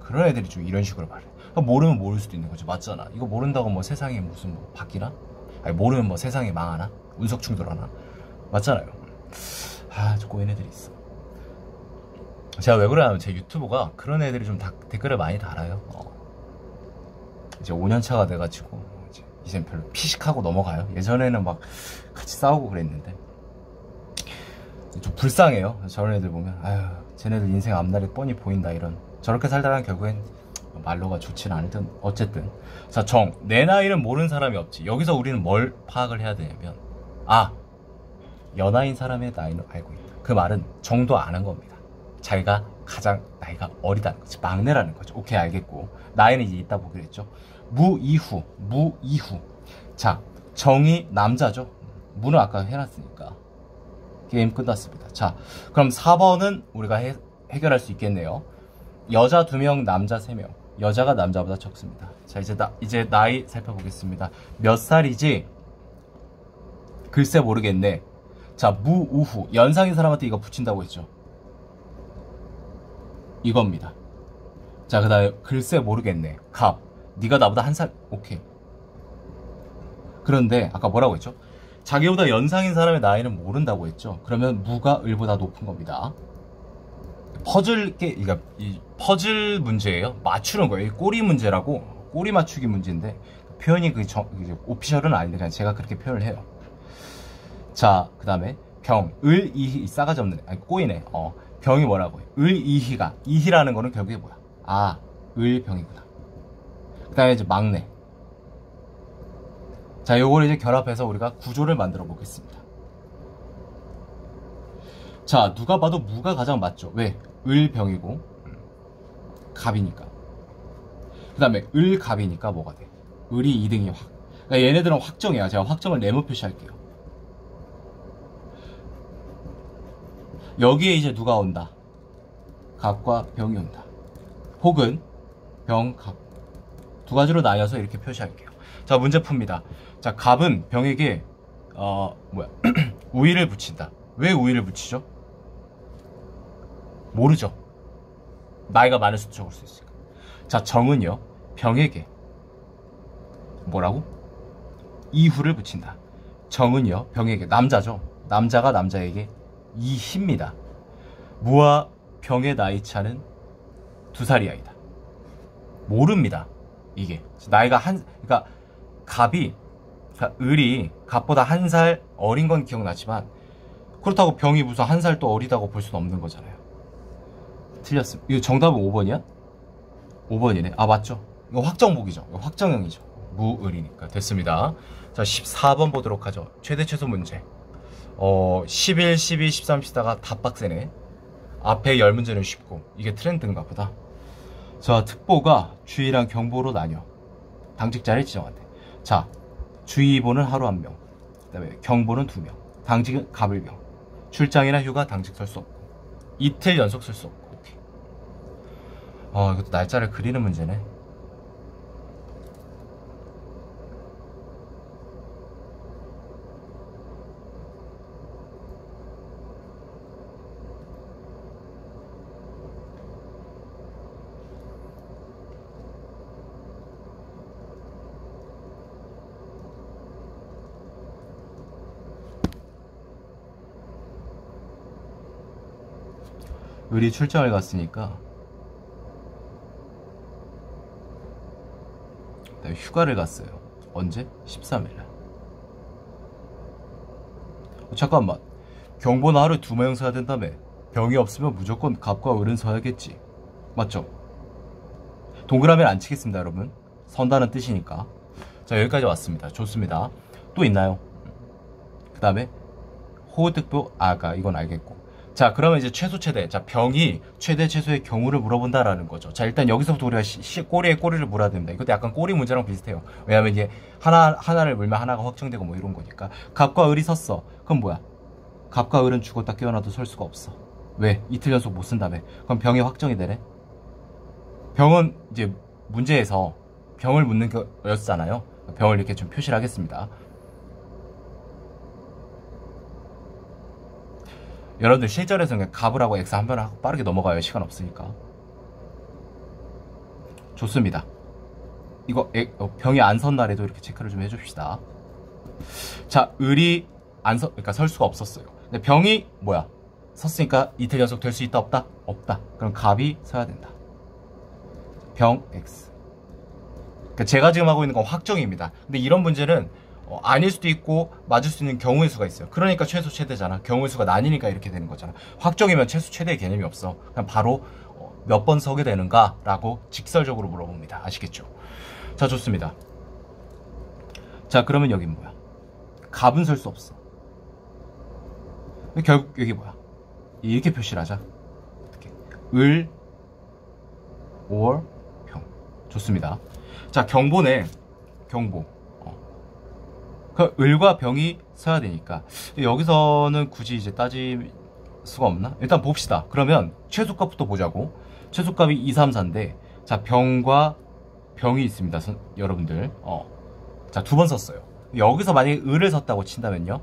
그런 애들이 좀 이런 식으로 말해. 그러니까 모르면 모를 수도 있는 거죠. 맞잖아. 이거 모른다고 뭐 세상에 무슨 뭐 바뀌나? 아니 모르면 뭐 세상에 망하나? 운석 충돌하나? 맞잖아요. 아, 저 꼬인 애들이 있어. 제가 왜 그러냐면 제 유튜브가 그런 애들이 좀 다, 댓글을 많이 달아요. 어. 이제 5년 차가 돼가지고 이젠 별로 피식하고 넘어가요. 예전에는 막 같이 싸우고 그랬는데. 좀 불쌍해요. 저런 애들 보면. 아유 쟤네들 인생 앞날이 뻔히 보인다 이런. 저렇게 살다가 결국엔 말로가 좋지는 않을 든 어쨌든. 자 정. 내 나이는 모르는 사람이 없지. 여기서 우리는 뭘 파악을 해야 되냐면 아 연하인 사람의 나이는 알고 있다. 그 말은 정도 아는 겁니다. 자기가 가장 나이가 어리다는 거지. 막내라는 거죠 오케이 알겠고. 나이는 이제 있다 보기로 했죠 무이후 무이후 자 정이 남자죠 무는 아까 해놨으니까 게임 끝났습니다 자 그럼 4번은 우리가 해, 해결할 수 있겠네요 여자 2명 남자 3명 여자가 남자보다 적습니다. 자, 이제 나, 이제 나이 살펴보겠습니다. 몇 살이지? 글쎄 모르겠네. 자, 무, 우후. 연상인 사람한테 이거 붙인다고 했죠. 이겁니다. 자, 그 다음에 글쎄 모르겠네. 갑. 네가 나보다 한 살, 오케이. 그런데 아까 뭐라고 했죠? 자기보다 연상인 사람의 나이는 모른다고 했죠. 그러면 무가 을보다 높은 겁니다. 퍼즐 게 그러니까 이 퍼즐 문제예요. 맞추는 거예요. 꼬리 문제라고 꼬리 맞추기 문제인데 표현이 그 정, 오피셜은 아닌데 그냥 제가 그렇게 표현을 해요. 자, 그다음에 병, 을, 이희, 싸가지 없는 애. 아니, 꼬이네. 어, 병이 뭐라고 해? 을, 이희가. 이희라는 거는 결국에 뭐야? 아, 을, 병이구나. 그 다음에 이제 막내. 자, 요걸 이제 결합해서 우리가 구조를 만들어 보겠습니다. 자, 누가 봐도 무가 가장 맞죠? 왜? 을, 병이고, 갑이니까. 그 다음에 을, 갑이니까 뭐가 돼? 을이 2등이 확. 그러니까 얘네들은 확정이야. 제가 확정을 네모 표시할게요. 여기에 이제 누가 온다? 갑과 병이 온다. 혹은 병, 갑. 두 가지로 나뉘어서 이렇게 표시할게요. 자, 문제 풉니다. 자, 갑은 병에게, 어, 뭐야. 우위를 붙인다. 왜 우위를 붙이죠? 모르죠. 나이가 많을수록 적을 수 있으니까. 자, 정은요. 병에게 뭐라고? 이후를 붙인다. 정은요. 병에게 남자죠. 남자가 남자에게 이희입니다. 무와 병의 나이 차는 두 살이 아이다. 모릅니다. 이게 나이가 한 그러니까 갑이 그러니까 을이 갑보다 한 살 어린 건 기억나지만 그렇다고 병이 무슨 한 살 또 어리다고 볼 수는 없는 거잖아요. 틀렸습니다. 이거 정답은 5번이야? 5번이네. 아 맞죠? 이거 확정복이죠. 이거 확정형이죠. 무을이니까 됐습니다. 자 14번 보도록 하죠. 최대 최소 문제. 어 11, 12, 13, 14가 다 빡세네. 앞에 10문제는 쉽고 이게 트렌드인가 보다. 자 특보가 주의랑 경보로 나뉘어 당직자를 지정한대. 자 주의보는 하루 한 명. 그다음에 경보는 두 명. 당직은 갑을명. 출장이나 휴가 당직 설수 없고 이틀 연속 쓸 수 없고. 오케이. 어 이것도 날짜를 그리는 문제네. 을이 출장을 갔으니까 그다음에 휴가를 갔어요. 언제? 13일 날. 어, 잠깐만. 경보는 하루에 두명 사야 된다며. 병이 없으면 무조건 갑과 을은 서야겠지. 맞죠? 동그라미를 안 치겠습니다, 여러분. 선다는 뜻이니까. 자, 여기까지 왔습니다. 좋습니다. 또 있나요? 그 다음에 호흡특보 아가 이건 알겠고 자 그러면 이제 최소 최대 자 병이 최대 최소의 경우를 물어본다라는 거죠. 자 일단 여기서부터 우리가 시, 시, 꼬리에 꼬리를 물어야 됩니다. 이것도 약간 꼬리 문제랑 비슷해요. 왜냐면 이제 하나 하나를 물면 하나가 확정되고 뭐 이런 거니까. 갑과 을이 섰어. 그럼 뭐야? 갑과 을은 죽었다 깨어나도 설 수가 없어. 왜? 이틀 연속 못 쓴다며. 그럼 병이 확정이 되래 병은 이제 문제에서 병을 묻는 거였잖아요. 병을 이렇게 좀 표시를 하겠습니다 여러분들 실전에서 그냥 갑을 하고 X 한번 하고 빠르게 넘어가요. 시간 없으니까. 좋습니다. 이거 어, 병이 안 선 날에도 이렇게 체크를 좀 해줍시다. 자, 을이 안 서, 그러니까 설 수가 없었어요. 근데 병이 뭐야? 섰으니까 이틀 연속 될 수 있다 없다? 없다. 그럼 갑이 서야 된다. 병 X. 그러니까 제가 지금 하고 있는 건 확정입니다. 근데 이런 문제는 어, 아닐 수도 있고 맞을 수 있는 경우의 수가 있어요. 그러니까 최소 최대잖아. 경우의 수가 나뉘니까 이렇게 되는 거잖아. 확정이면 최소 최대의 개념이 없어. 그냥 바로 어, 몇번 서게 되는가라고 직설적으로 물어봅니다. 아시겠죠? 자 좋습니다. 자 그러면 여긴 뭐야? 갑은 설 수 없어. 결국 여기 뭐야? 이렇게 표시를 하자. 어떻게? 을, or, 병. 좋습니다. 자 경보네. 경보. 그 을과 병이 서야 되니까 여기서는 굳이 이제 따질 수가 없나? 일단 봅시다. 그러면 최소값부터 보자고. 최소값이 2, 3, 4인데 자 병과 병이 있습니다. 선, 여러분들. 어. 자 두 번 썼어요. 여기서 만약에 을을 섰다고 친다면요.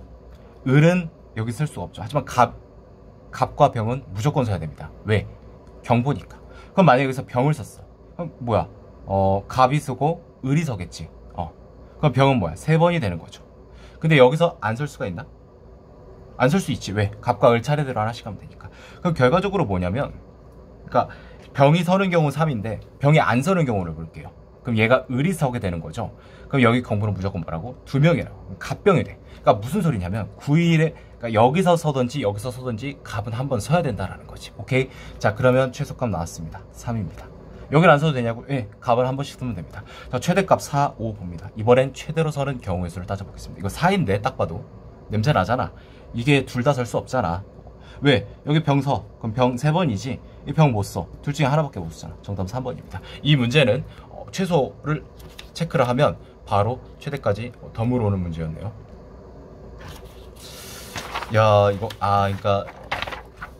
을은 여기 쓸 수가 없죠. 하지만 갑 갑과 병은 무조건 서야 됩니다. 왜? 경보니까. 그럼 만약에 여기서 병을 썼어. 그럼 뭐야? 어 갑이 쓰고 을이 서겠지. 그럼 병은 뭐야? 세 번이 되는 거죠. 근데 여기서 안 설 수가 있나? 안 설 수 있지. 왜? 갑과 을 차례대로 하나씩 하면 되니까. 그럼 결과적으로 뭐냐면, 그러니까 병이 서는 경우 3인데 병이 안 서는 경우를 볼게요. 그럼 얘가 을이 서게 되는 거죠. 그럼 여기 공부는 무조건 뭐라고? 두 명이라고. 갑병이 돼. 그러니까 무슨 소리냐면 9일에 그러니까 여기서 서든지 여기서 서든지 값은 한 번 서야 된다라는 거지. 오케이? 자, 그러면 최소값 나왔습니다. 3입니다. 여기는 안 써도 되냐고? 예, 값을 한 번씩 쓰면 됩니다. 자, 최대값 4, 5 봅니다. 이번엔 최대로 서는 경우의 수를 따져보겠습니다. 이거 4인데 딱 봐도 냄새 나잖아. 이게 둘 다 설 수 없잖아. 왜? 여기 병 서. 그럼 병 3번이지. 이 병 못 써. 둘 중에 하나밖에 못 쓰잖아. 정답 3번입니다. 이 문제는 어, 최소를 체크를 하면 바로 최대까지 덤으로 오는 문제였네요. 야, 이거, 아, 그러니까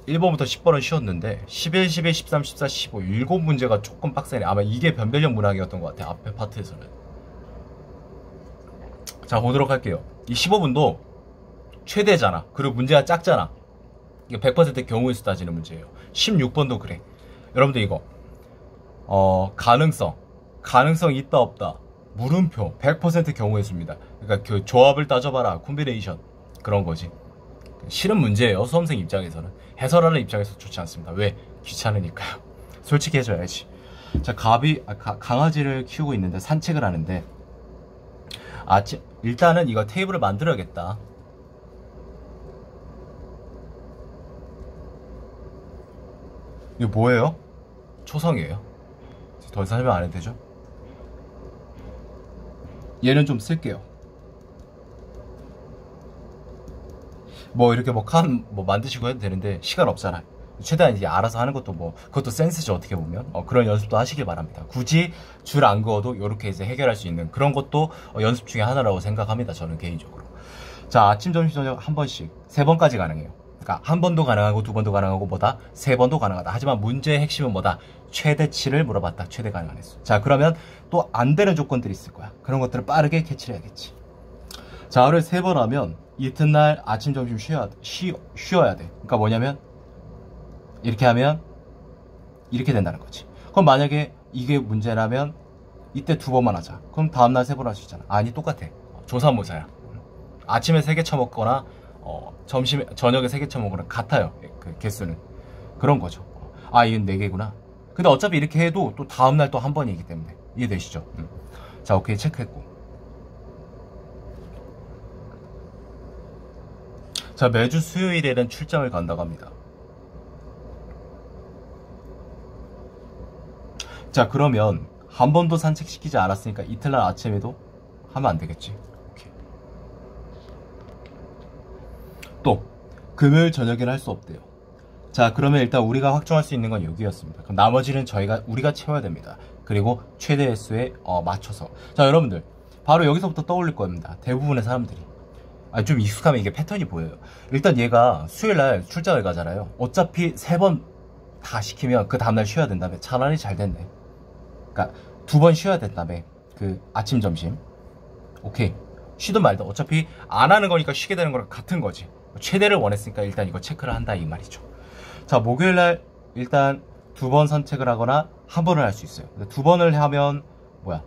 1번부터 10번은 쉬웠는데 11, 12, 13, 14, 15 7 문제가 조금 빡세네. 아마 이게 변별력 문항이었던 것 같아 앞에 파트에서는. 자 보도록 할게요. 이 15분도 최대잖아. 그리고 문제가 작잖아. 이게 100% 경우의 수 따지는 문제예요. 16번도 그래. 여러분들 이거 어 가능성. 가능성 있다 없다. 물음표. 100% 경우의 수입니다. 그러니까 그 조합을 따져봐라. 콤비네이션. 그런 거지 싫은 문제예요 수험생 입장에서는. 해설하는 입장에서 좋지 않습니다. 왜? 귀찮으니까요. 솔직히 해줘야지. 자 가비 아, 가, 강아지를 키우고 있는데 산책을 하는데 아침 일단은 이거 테이블을 만들어야겠다. 이거 뭐예요? 초성이에요. 더 이상 설명 안 해도 되죠? 얘는 좀 쓸게요 뭐 이렇게 뭐칸뭐 만드시고 해도 되는데 시간 없잖아요. 최대한 이제 알아서 하는 것도 뭐 그것도 센스죠 어떻게 보면 어, 그런 연습도 하시길 바랍니다. 굳이 줄 안 그어도 이렇게 이제 해결할 수 있는 그런 것도 어, 연습 중에 하나라고 생각합니다. 저는 개인적으로. 자 아침 점심 저녁 한 번씩 세 번까지 가능해요. 그러니까 한 번도 가능하고 두 번도 가능하고 뭐다 세 번도 가능하다. 하지만 문제의 핵심은 뭐다 최대치를 물어봤다. 최대 가능한 횟수. 자 그러면 또 안 되는 조건들이 있을 거야. 그런 것들을 빠르게 캐치를 해야겠지. 자 하루에 세 번 하면 이튿날 아침 점심 쉬어야, 쉬, 쉬어야 돼. 그러니까 뭐냐면 이렇게 하면 이렇게 된다는 거지. 그럼 만약에 이게 문제라면 이때 두 번만 하자. 그럼 다음날 세 번 할 수 있잖아. 아니 똑같아. 조사모사야. 아침에 세 개 쳐먹거나 어, 점심 저녁에 세 개 쳐먹거나 같아요. 그 개수는. 그런 거죠. 아 이건 네 개구나. 근데 어차피 이렇게 해도 또 다음날 또 한 번이기 때문에 이해되시죠? 음. 자 오케이. 체크했고 자, 매주 수요일에는 출장을 간다고 합니다. 자, 그러면 한 번도 산책시키지 않았으니까 이틀날 아침에도 하면 안 되겠지. 또, 금요일 저녁에는 할 수 없대요. 자, 그러면 일단 우리가 확정할 수 있는 건 여기였습니다. 그럼 나머지는 저희가, 우리가 채워야 됩니다. 그리고 최대 횟수에 어, 맞춰서. 자, 여러분들. 바로 여기서부터 떠올릴 겁니다. 대부분의 사람들이. 아, 좀 익숙하면 이게 패턴이 보여요. 일단 얘가 수요일 날 출장을 가잖아요. 어차피 세 번 다 시키면 그 다음날 쉬어야 된다며. 차라리 잘 됐네. 그러니까 두 번 쉬어야 된다며. 그 아침, 점심. 오케이. 쉬든 말든 어차피 안 하는 거니까 쉬게 되는 거랑 같은 거지. 최대를 원했으니까 일단 이거 체크를 한다 이 말이죠. 자, 목요일 날 일단 두 번 선택을 하거나 한 번을 할 수 있어요. 두 번을 하면 뭐야?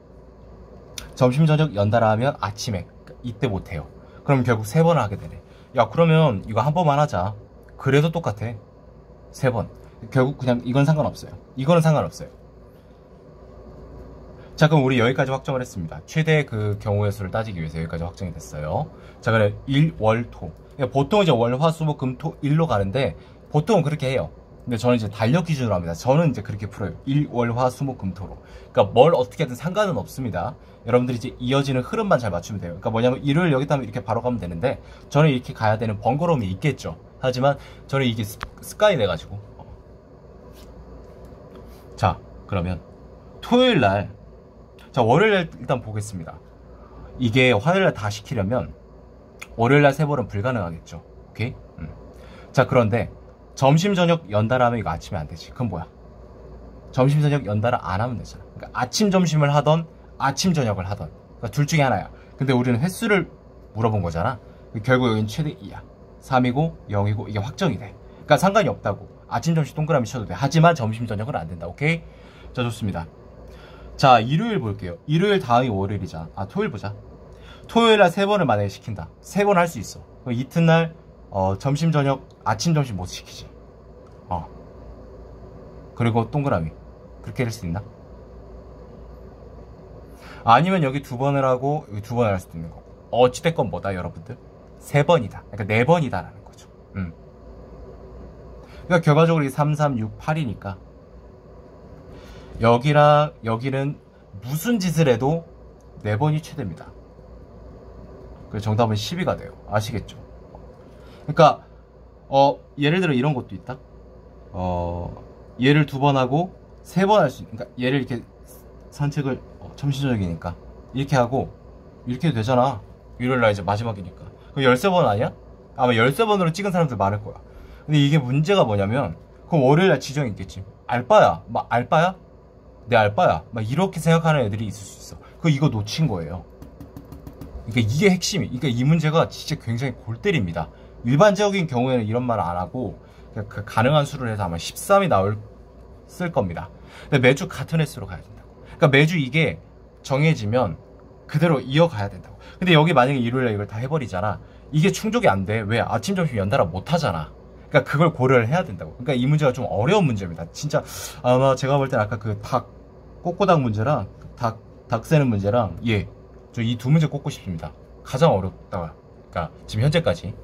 점심 저녁 연달아 하면 아침에 이때 못 해요. 그럼 결국 세 번을 하게 되네. 야, 그러면 이거 한 번만 하자. 그래도 똑같아. 세 번. 결국 그냥 이건 상관없어요. 이거는 상관없어요. 자, 그럼 우리 여기까지 확정을 했습니다. 최대 그 경우의 수를 따지기 위해서 여기까지 확정이 됐어요. 자, 그래 1, 월, 토. 그러니까 보통 이제 월, 화, 수, 목, 금, 토, 일로 가는데 보통은 그렇게 해요. 근데 저는 이제 달력 기준으로 합니다. 저는 이제 그렇게 풀어요. 1, 월, 화, 수, 목, 금, 토로. 그러니까 뭘 어떻게 하든 상관은 없습니다. 여러분들이 이제 이어지는 흐름만 잘 맞추면 돼요. 그러니까 뭐냐면 일요일 여기다 하면 이렇게 바로 가면 되는데 저는 이렇게 가야 되는 번거로움이 있겠죠. 하지만 저는 이게 습관이 돼가지고. 자, 그러면 토요일 날, 자, 월요일 날 일단 보겠습니다. 이게 화요일 날 다 시키려면 월요일 날 세 번은 불가능하겠죠. 오케이? 음. 자, 그런데 점심 저녁 연달아 하면 이거 아침에 안 되지. 그건 뭐야? 점심 저녁 연달아 안 하면 되잖아. 그러니까 아침 점심을 하던 아침 저녁을 하던 그러니까 둘 중에 하나야. 근데 우리는 횟수를 물어본 거잖아. 결국 여기는 최대 2야. 3이고 0이고 이게 확정이 돼. 그러니까 상관이 없다고. 아침 점심 동그라미 쳐도 돼. 하지만 점심 저녁은 안 된다. 오케이? 자 좋습니다. 자 일요일 볼게요. 일요일 다음이 월요일이자. 아 토요일 보자. 토요일 날 세 번을 만약에 시킨다. 세 번 할 수 있어. 그럼 이튿날 어, 점심 저녁 아침 점심 못 시키지 어 그리고 동그라미 그렇게 할 수 있나? 아니면 여기 두 번을 하고 여기 두 번을 할 수도 있는 거고 어찌됐건 뭐다 여러분들 세 번이다 그러니까 네 번이다라는 거야 음. 그러니까 결과적으로 이 3, 3, 6, 8이니까 여기랑 여기는 무슨 짓을 해도 4번이 최대입니다. 그래서 정답은 12가 돼요. 아시겠죠? 그러니까 어 예를 들어 이런 것도 있다. 어 얘를 두 번 하고 세 번 할 수, 그러니까 얘를 이렇게 산책을 어, 점심저녁이니까 이렇게 하고 이렇게 해도 되잖아. 일요일날 이제 마지막이니까. 그럼 13번 아니야? 아마 13번으로 찍은 사람들 많을 거야. 근데 이게 문제가 뭐냐면 그럼 월요일날 지정이 있겠지. 알바야. 막 알바야? 내 알바야. 막 이렇게 생각하는 애들이 있을 수 있어. 그 이거 놓친 거예요. 그러니까 이게 핵심이. 그러니까 이 문제가 진짜 굉장히 골 때립니다. 일반적인 경우에는 이런 말안 하고 그 가능한 수를 해서 아마 13이 나올 쓸 겁니다. 근데 매주 같은 횟수로 가야 된다고. 그러니까 매주 이게 정해지면 그대로 이어가야 된다고. 근데 여기 만약에 일요일에 이걸 다 해버리잖아. 이게 충족이 안 돼. 왜? 아침, 점심 연달아 못 하잖아. 그러니까 그걸 고려를 해야 된다고. 그러니까 이 문제가 좀 어려운 문제입니다. 진짜 아마 제가 볼 때는 아까 그 닭 꼬꼬닭 문제랑 닭, 닭 세는 문제랑 예. 저 이 두 문제 꼽고 싶습니다. 가장 어렵다. 그러니까 지금 현재까지.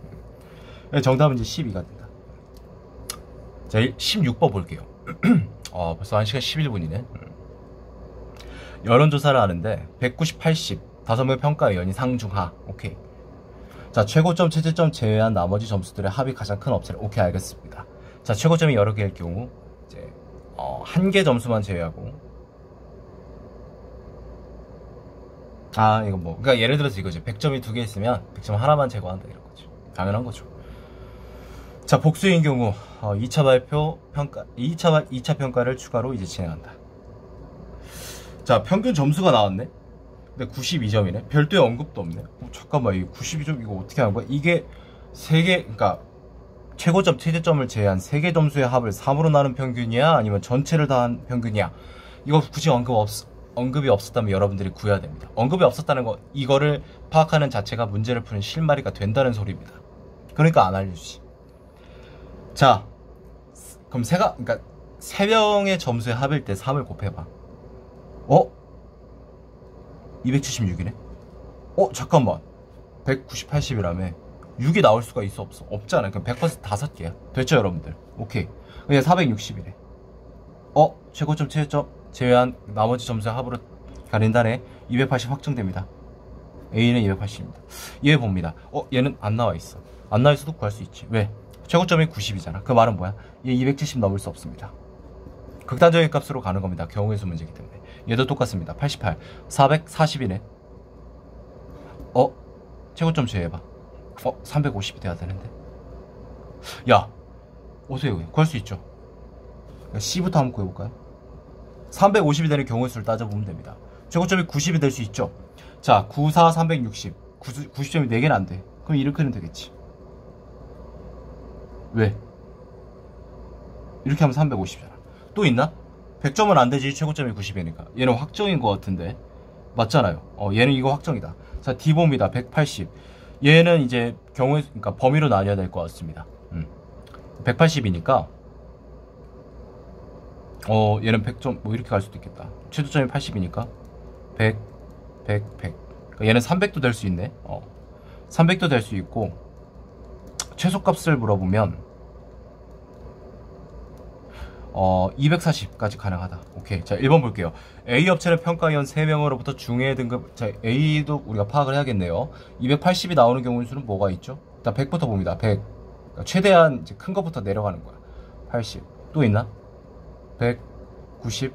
정답은 이제 12가 된다. 자, 16번 볼게요. 어, 벌써 1시간 11분이네. 여론조사를 하는데 190, 80 다섯 명의 평가위원이 상중하. 오케이. 자, 최고점, 최저점 제외한 나머지 점수들의 합이 가장 큰 업체를 오케이 알겠습니다. 자, 최고점이 여러 개일 경우 이제 어, 한 개 점수만 제외하고 아, 이거 뭐 그러니까 예를 들어서 이거지. 100점이 두 개 있으면 100점 하나만 제거한다 이런 거죠. 당연한 거죠. 자, 복수인 경우 어, 2차 발표 평가 2차 2차 평가를 추가로 이제 진행한다. 자, 평균 점수가 나왔네. 근데 92점이네. 별도의 언급도 없네. 어, 잠깐만, 이 92점 이거 어떻게 하는 거야? 이게 세 개, 그러니까 최고점, 최저점을 제외한 세개 점수의 합을 3으로 나눈 평균이야? 아니면 전체를 다 한 평균이야? 이거 굳이 언급 없, 언급이 없었다면 여러분들이 구해야 됩니다. 언급이 없었다는 거, 이거를 파악하는 자체가 문제를 푸는 실마리가 된다는 소리입니다. 그러니까 안 알려주지. 자, 그럼 세가, 그러니까 세 명의 점수의 합일 때 3을 곱해봐. 어? 276이네? 어, 잠깐만. 190, 80이라며. 6이 나올 수가 있어, 없어? 없잖아. 그럼 100% 다섯 개야. 됐죠, 여러분들? 오케이. 그냥 460이래. 어, 최고점, 최저점 제외한 나머지 점수의 합으로 가린다네. 280 확정됩니다. A는 280입니다. 얘 봅니다. 어, 얘는 안 나와 있어. 안 나와 있어도 구할 수 있지. 왜? 최고점이 90이잖아. 그 말은 뭐야? 얘 270 넘을 수 없습니다. 극단적인 값으로 가는 겁니다. 경우의 수 문제이기 때문에. 얘도 똑같습니다. 88, 440이네. 어? 최고점 제외해봐. 어? 350이 돼야 되는데. 야, 오세요. 구할 수 있죠. C부터 한번 구해볼까요? 350이 되는 경우의 수를 따져보면 됩니다. 최고점이 90이 될 수 있죠. 자, 9, 4, 360. 90, 90점이 4개는 안 돼. 그럼 이렇게는 되겠지. 왜? 이렇게 하면 350이잖아. 또 있나? 100점은 안 되지. 최고점이 90이니까. 얘는 확정인 것 같은데. 맞잖아요. 어, 얘는 이거 확정이다. 자, D 봅니다. 180. 얘는 이제 경우에, 그러니까 범위로 나뉘어야 될 것 같습니다. 음. 180이니까, 어, 얘는 100점, 뭐 이렇게 갈 수도 있겠다. 최저점이 80이니까, 100, 100, 100. 그러니까 얘는 300도 될 수 있네. 어. 300도 될 수 있고, 최소값을 물어보면, 어, 240까지 가능하다. 오케이. 자, 1번 볼게요. A 업체는 평가위원 3명으로부터 중해 등급, 자, A도 우리가 파악을 해야겠네요. 280이 나오는 경우의 수는 뭐가 있죠? 일단 100부터 봅니다. 100. 그러니까 최대한 이제 큰 것부터 내려가는 거야. 80. 또 있나? 100, 90,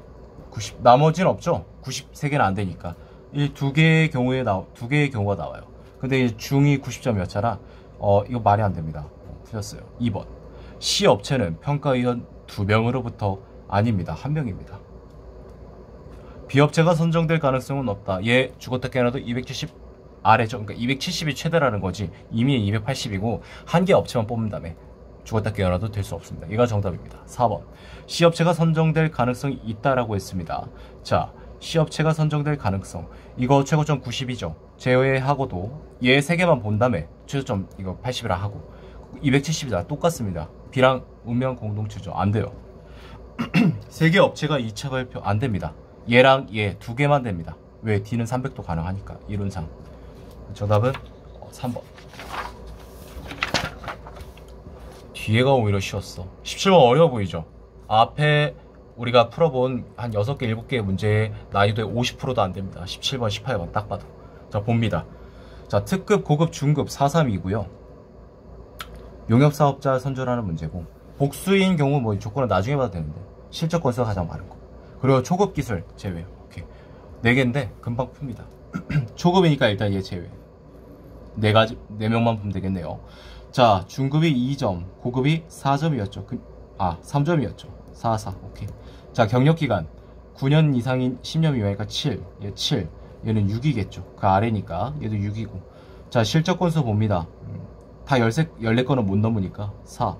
90. 나머지는 없죠? 93개는 안 되니까. 이 두 개의 경우에 나, 두 개의 경우가 나와요. 근데 중이 90점이었잖아. 어, 이거 말이 안 됩니다. 어, 틀렸어요. 2번. C 업체는 평가위원 두 명으로부터 아닙니다. 한 명입니다. 비업체가 선정될 가능성은 없다. 얘 죽었다 깨어나도 270 아래죠. 그러니까 270이 최대라는 거지. 이미 280이고 한 개 업체만 뽑는 다음에 죽었다 깨어나도 될 수 없습니다. 이가 정답입니다. 4번. C업체가 선정될 가능성이 있다라고 했습니다. 자, C업체가 선정될 가능성. 이거 최고점 90이죠. 제외하고도 얘세 개만 본 다음에 최저점 이거 80이라 하고 270이다. 똑같습니다. B랑 운명 공동체죠. 안 돼요. 세개 업체가 2차 발표 안 됩니다. 얘랑 얘 두 개만 됩니다. 왜? D는 300도 가능하니까. 이론상. 정답은 3번. 뒤에가 오히려 쉬웠어 17번 어려워 보이죠 앞에 우리가 풀어본 한 6개 7개의 문제의 난이도의 50%도 안 됩니다 17번 18번 딱 봐도 자 봅니다 자 특급 고급 중급 432고요 용역사업자 선정하는 문제고 복수인 경우 뭐 조건은 나중에 봐도 되는데 실적 건수가 가장 많은 거 그리고 초급 기술 제외 오케이 4개인데 금방 풉니다 초급이니까 일단 얘 제외 네 가지 네 명만 보면 되겠네요. 자, 중급이 2점, 고급이 4점이었죠. 그, 아, 3점이었죠. 4, 4. 오케이. 자, 경력 기간 9년 이상인 10년 미만이니까 7. 얘 7. 얘는 6이겠죠. 그 아래니까 얘도 6이고. 자, 실적 건수 봅니다. 음, 다 13, 14건은 못 넘으니까 4.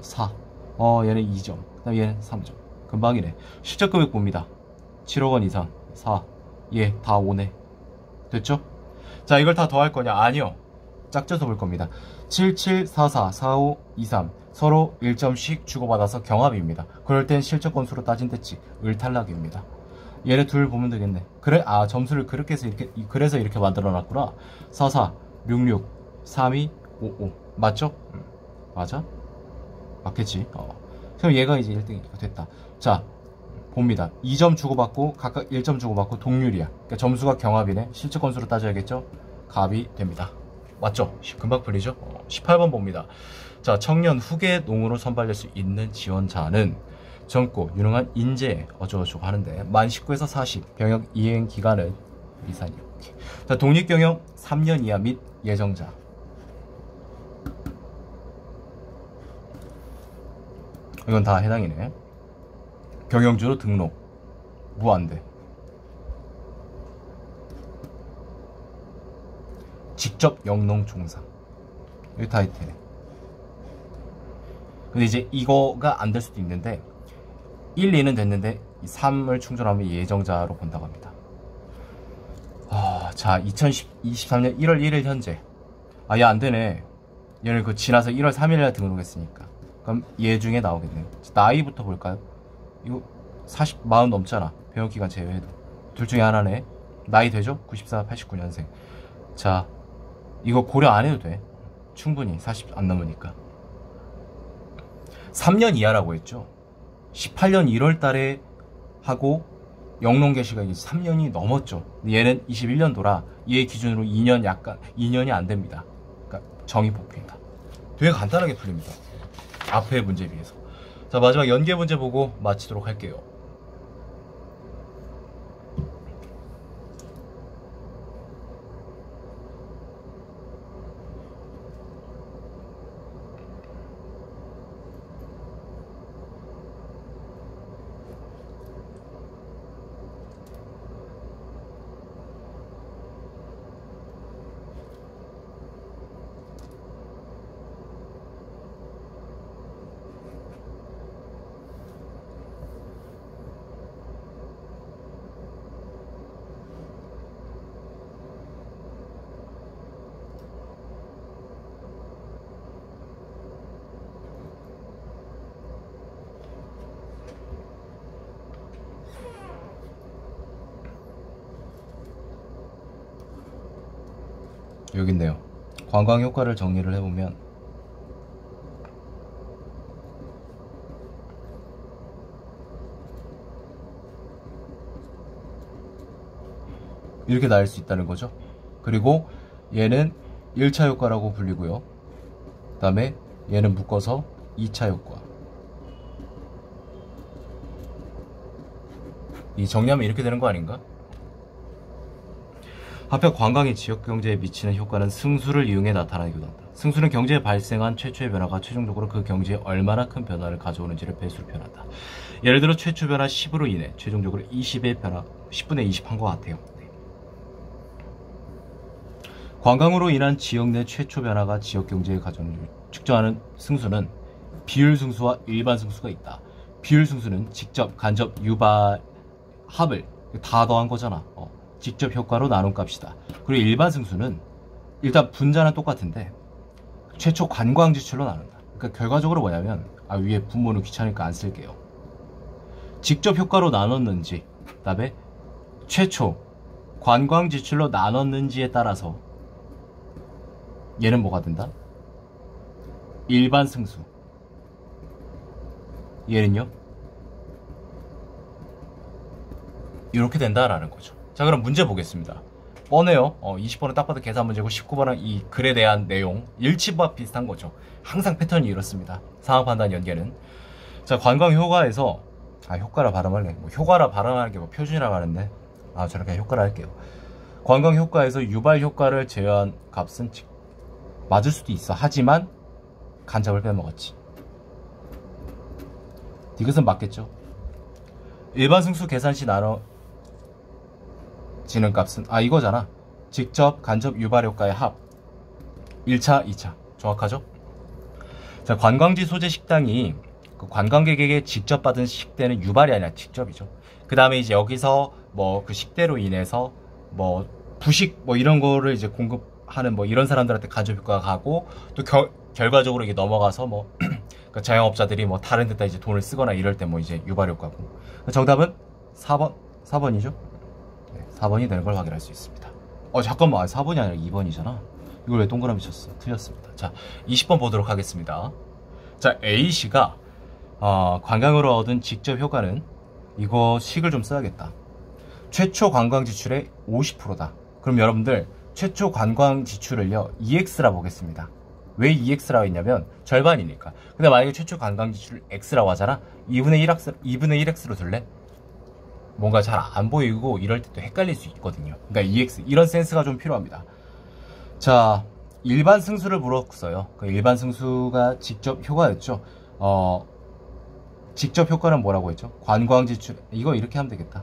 4. 어, 얘는 2점. 그 다음 얘는 3점. 금방이네. 실적 금액 봅니다. 7억 원 이상. 4. 얘 다 5네. 됐죠? 자, 이걸 다 더할 거냐? 아니요. 짝져서 볼 겁니다. 7744 45 23 서로 1점씩 주고받아서 경합입니다. 그럴 땐 실적 건수로 따진 대치 을탈락입니다. 얘네 둘 보면 되겠네. 그래 아 점수를 그렇게 해서 이렇게 그래서 이렇게 만들어 놨구나. 44 66 32 55 맞죠? 음, 맞아? 맞겠지. 어. 그럼 얘가 이제 1등이니까 됐다. 자 봅니다. 2점 주고받고 각각 1점 주고받고 동률이야. 그러니까 점수가 경합이네. 실제 건수로 따져야겠죠? 갑이 됩니다. 맞죠? 금방 풀리죠? 18번 봅니다. 자, 청년 후계 농으로 선발될 수 있는 지원자는 젊고 유능한 인재 어쩌고저쩌고 하는데 만 19에서 40 병역 이행 기간은 미산 이렇게. 자, 독립 경영 3년 이하 및 예정자. 이건 다 해당이네. 경영주로 등록 무한대 직접 영농 종사 이게 타이틀 근데 이제 이거가 안 될 수도 있는데 1, 2는 됐는데 3을 충전하면 예정자로 본다고 합니다 아, 자 2023년 1월 1일 현재 아 얘 안 되네 얘를 그 지나서 1월 3일에 등록했으니까 그럼 얘 중에 나오겠네요 나이부터 볼까요? 이거 40, 40 넘잖아. 병역기간 제외해도. 둘 중에 하나네. 나이 되죠? 94, 89년생. 자, 이거 고려 안 해도 돼. 충분히 40 안 넘으니까. 3년 이하라고 했죠. 18년 1월 달에 하고 영농 개시가 이제 3년이 넘었죠. 얘는 21년도라 얘 기준으로 2년 약간 2년이 안 됩니다. 그러니까 정의 복귀입니다. 되게 간단하게 풀립니다. 앞의 문제에 비해서. 자 마지막 연계 문제 보고 마치도록 할게요. 여기 있네요. 관광 효과를 정리를 해보면 이렇게 나올 수 있다는 거죠. 그리고 얘는 1차 효과라고 불리고요. 그 다음에 얘는 묶어서 2차 효과. 이 정리하면 이렇게 되는 거 아닌가? 한편 관광이 지역 경제에 미치는 효과는 승수를 이용해 나타나기도 한다. 승수는 경제에 발생한 최초의 변화가 최종적으로 그 경제에 얼마나 큰 변화를 가져오는지를 배수로 표현한다. 예를 들어 최초 변화 10으로 인해 최종적으로 20의 변화 10분의 20 한 것 같아요. 네. 관광으로 인한 지역 내 최초 변화가 지역 경제에 가져오는 측정하는 승수는 비율 승수와 일반 승수가 있다. 비율 승수는 직접, 간접, 유발, 합을 다 더한 거잖아. 어. 직접 효과로 나눈 값이다. 그리고 일반 승수는 일단 분자는 똑같은데 최초 관광 지출로 나눈다. 그러니까 결과적으로 뭐냐면 아 위에 분모는 귀찮으니까 안 쓸게요. 직접 효과로 나눴는지 그다음에 최초 관광 지출로 나눴는지에 따라서 얘는 뭐가 된다? 일반 승수 얘는요? 이렇게 된다라는 거죠. 자, 그럼 문제 보겠습니다. 뻔해요. 어, 20번은 딱 봐도 계산 문제고 19번은 이 글에 대한 내용 일치와 비슷한 거죠. 항상 패턴이 이렇습니다. 상황 판단 연계는. 자, 관광 효과에서 아, 효과라 발음할래. 뭐 효과라 발음하는 게 뭐 표준이라고 하는데 아, 그냥 효과라 할게요. 관광 효과에서 유발 효과를 제외한 값은 맞을 수도 있어. 하지만 간접을 빼먹었지. 이것은 맞겠죠. 일반 승수 계산 시 나눠 지는 값은 아 이거잖아. 직접 간접 유발 효과의 합 1차, 2차 정확하죠? 자 관광지 소재 식당이 그 관광객에게 직접 받은 식대는 유발이 아니라 직접이죠. 그 다음에 이제 여기서 뭐 그 식대로 인해서 뭐 부식 뭐 이런 거를 이제 공급하는 뭐 이런 사람들한테 간접 효과가 가고 또 결, 결과적으로 이게 넘어가서 뭐 그 자영업자들이 뭐 다른 데다 이제 돈을 쓰거나 이럴 때 뭐 이제 유발 효과고 정답은 4번 4번이죠. 네, 4번이 되는 걸 확인할 수 있습니다. 어 잠깐만 4번이 아니라 2번이잖아. 이걸 왜 동그라미 쳤어? 틀렸습니다. 자 20번 보도록 하겠습니다. 자 A씨가 어, 관광으로 얻은 직접 효과는 이거 식을 좀 써야겠다. 최초 관광 지출의 50%다. 그럼 여러분들 최초 관광 지출을요 EX라 보겠습니다. 왜 EX라고 했냐면 절반이니까. 근데 만약에 최초 관광 지출을 X라고 하잖아. 2분의 1X, 2분의 1X로 둘래? 뭔가 잘 안 보이고 이럴 때 또 헷갈릴 수 있거든요. 그러니까 EX 이런 센스가 좀 필요합니다. 자, 일반 승수를 물었어요. 그 일반 승수가 직접 효과였죠. 어, 직접 효과는 뭐라고 했죠? 관광 지출 이거 이렇게 하면 되겠다.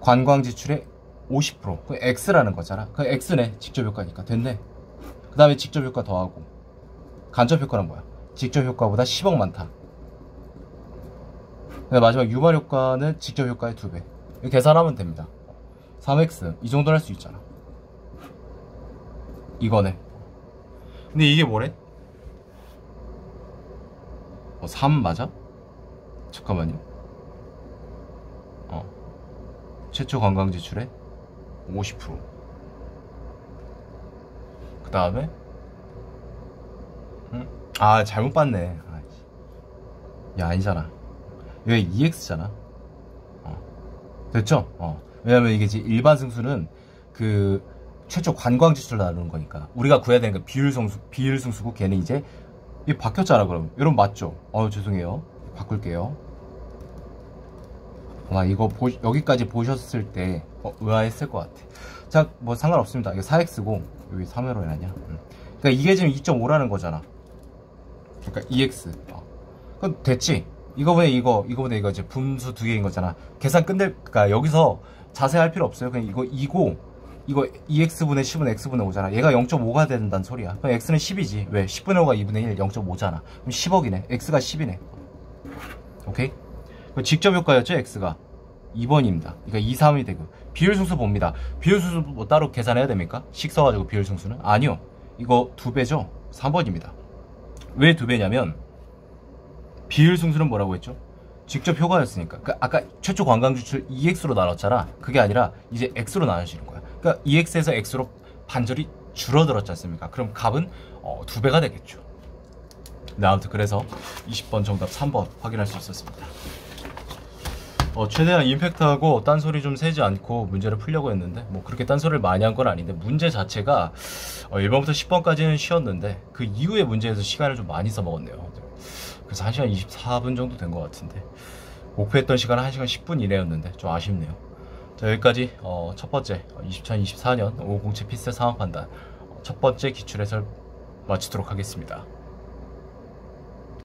관광 지출의 50%. 그 X라는 거잖아. 그 X네. 직접 효과니까 됐네. 그 다음에 직접 효과 더하고 간접 효과는 뭐야? 직접 효과보다 10억 많다. 마지막 유발 효과는 직접 효과의 2배. 계산하면 됩니다. 3x 이 정도 할수 있잖아. 이거네. 근데 이게 뭐래? 어, 3 맞아? 잠깐만요. 어. 최초 관광 지출의 50%. 그 다음에 응? 아 잘못 봤네. 야 아니잖아. 왜 EX잖아. 어. 됐죠? 어. 왜냐면 이게 일반 승수는 그 최초 관광 지출 나누는 거니까 우리가 구해야 되는 건 비율 승수 비율 승수고 걔는 이제 이 바뀌었잖아 그럼 여러분 맞죠? 어 죄송해요 바꿀게요. 아마 이거 보, 여기까지 보셨을 때 어, 의아했을 것 같아. 자, 뭐 상관없습니다. 이거 4x고 여기 3회로 해놨냐? 음. 그러니까 이게 지금 2.5라는 거잖아. 그러니까 2x. 어. 그럼 됐지? 이거보다 이거, 이거보다 이거 이제 분수 두 개인 거잖아. 계산 끝낼, 그러니까 여기서 자세히 할 필요 없어요. 그냥 이거 2고, 이거 2x분의 10은 x분의 5잖아. 얘가 0.5가 된다는 소리야. 그럼 x는 10이지. 왜? 10분의 5가 2분의 1, 0.5잖아. 그럼 10억이네. x가 10이네. 오케이? 직접 효과였죠, x가. 2번입니다. 그러니까 2, 3이 되고. 비율승수 봅니다. 비율승수 뭐 따로 계산해야 됩니까? 식 써가지고 비율승수는? 아니요. 이거 2배죠? 3번입니다. 왜 2배냐면, 비율 승수는 뭐라고 했죠? 직접 효과였으니까. 그 아까 최초 관광지출 EX로 나눴잖아. 그게 아니라 이제 X로 나눠지는 거야. 그러니까 EX에서 X로 반절이 줄어들었지 않습니까? 그럼 값은 어, 2배가 되겠죠. 네, 아무튼 그래서 20번 정답 3번 확인할 수 있었습니다. 어, 최대한 임팩트하고 딴소리 좀 세지 않고 문제를 풀려고 했는데 뭐 그렇게 딴소리를 많이 한 건 아닌데 문제 자체가 어, 1번부터 10번까지는 쉬었는데 그 이후의 문제에서 시간을 좀 많이 써먹었네요. 그래서 1시간 24분 정도 된 것 같은데 목표했던 시간은 1시간 10분 이내였는데 좀 아쉽네요. 자 여기까지 어, 첫 번째 2024년 507 피스 상황 판단 어, 첫 번째 기출 해설 마치도록 하겠습니다.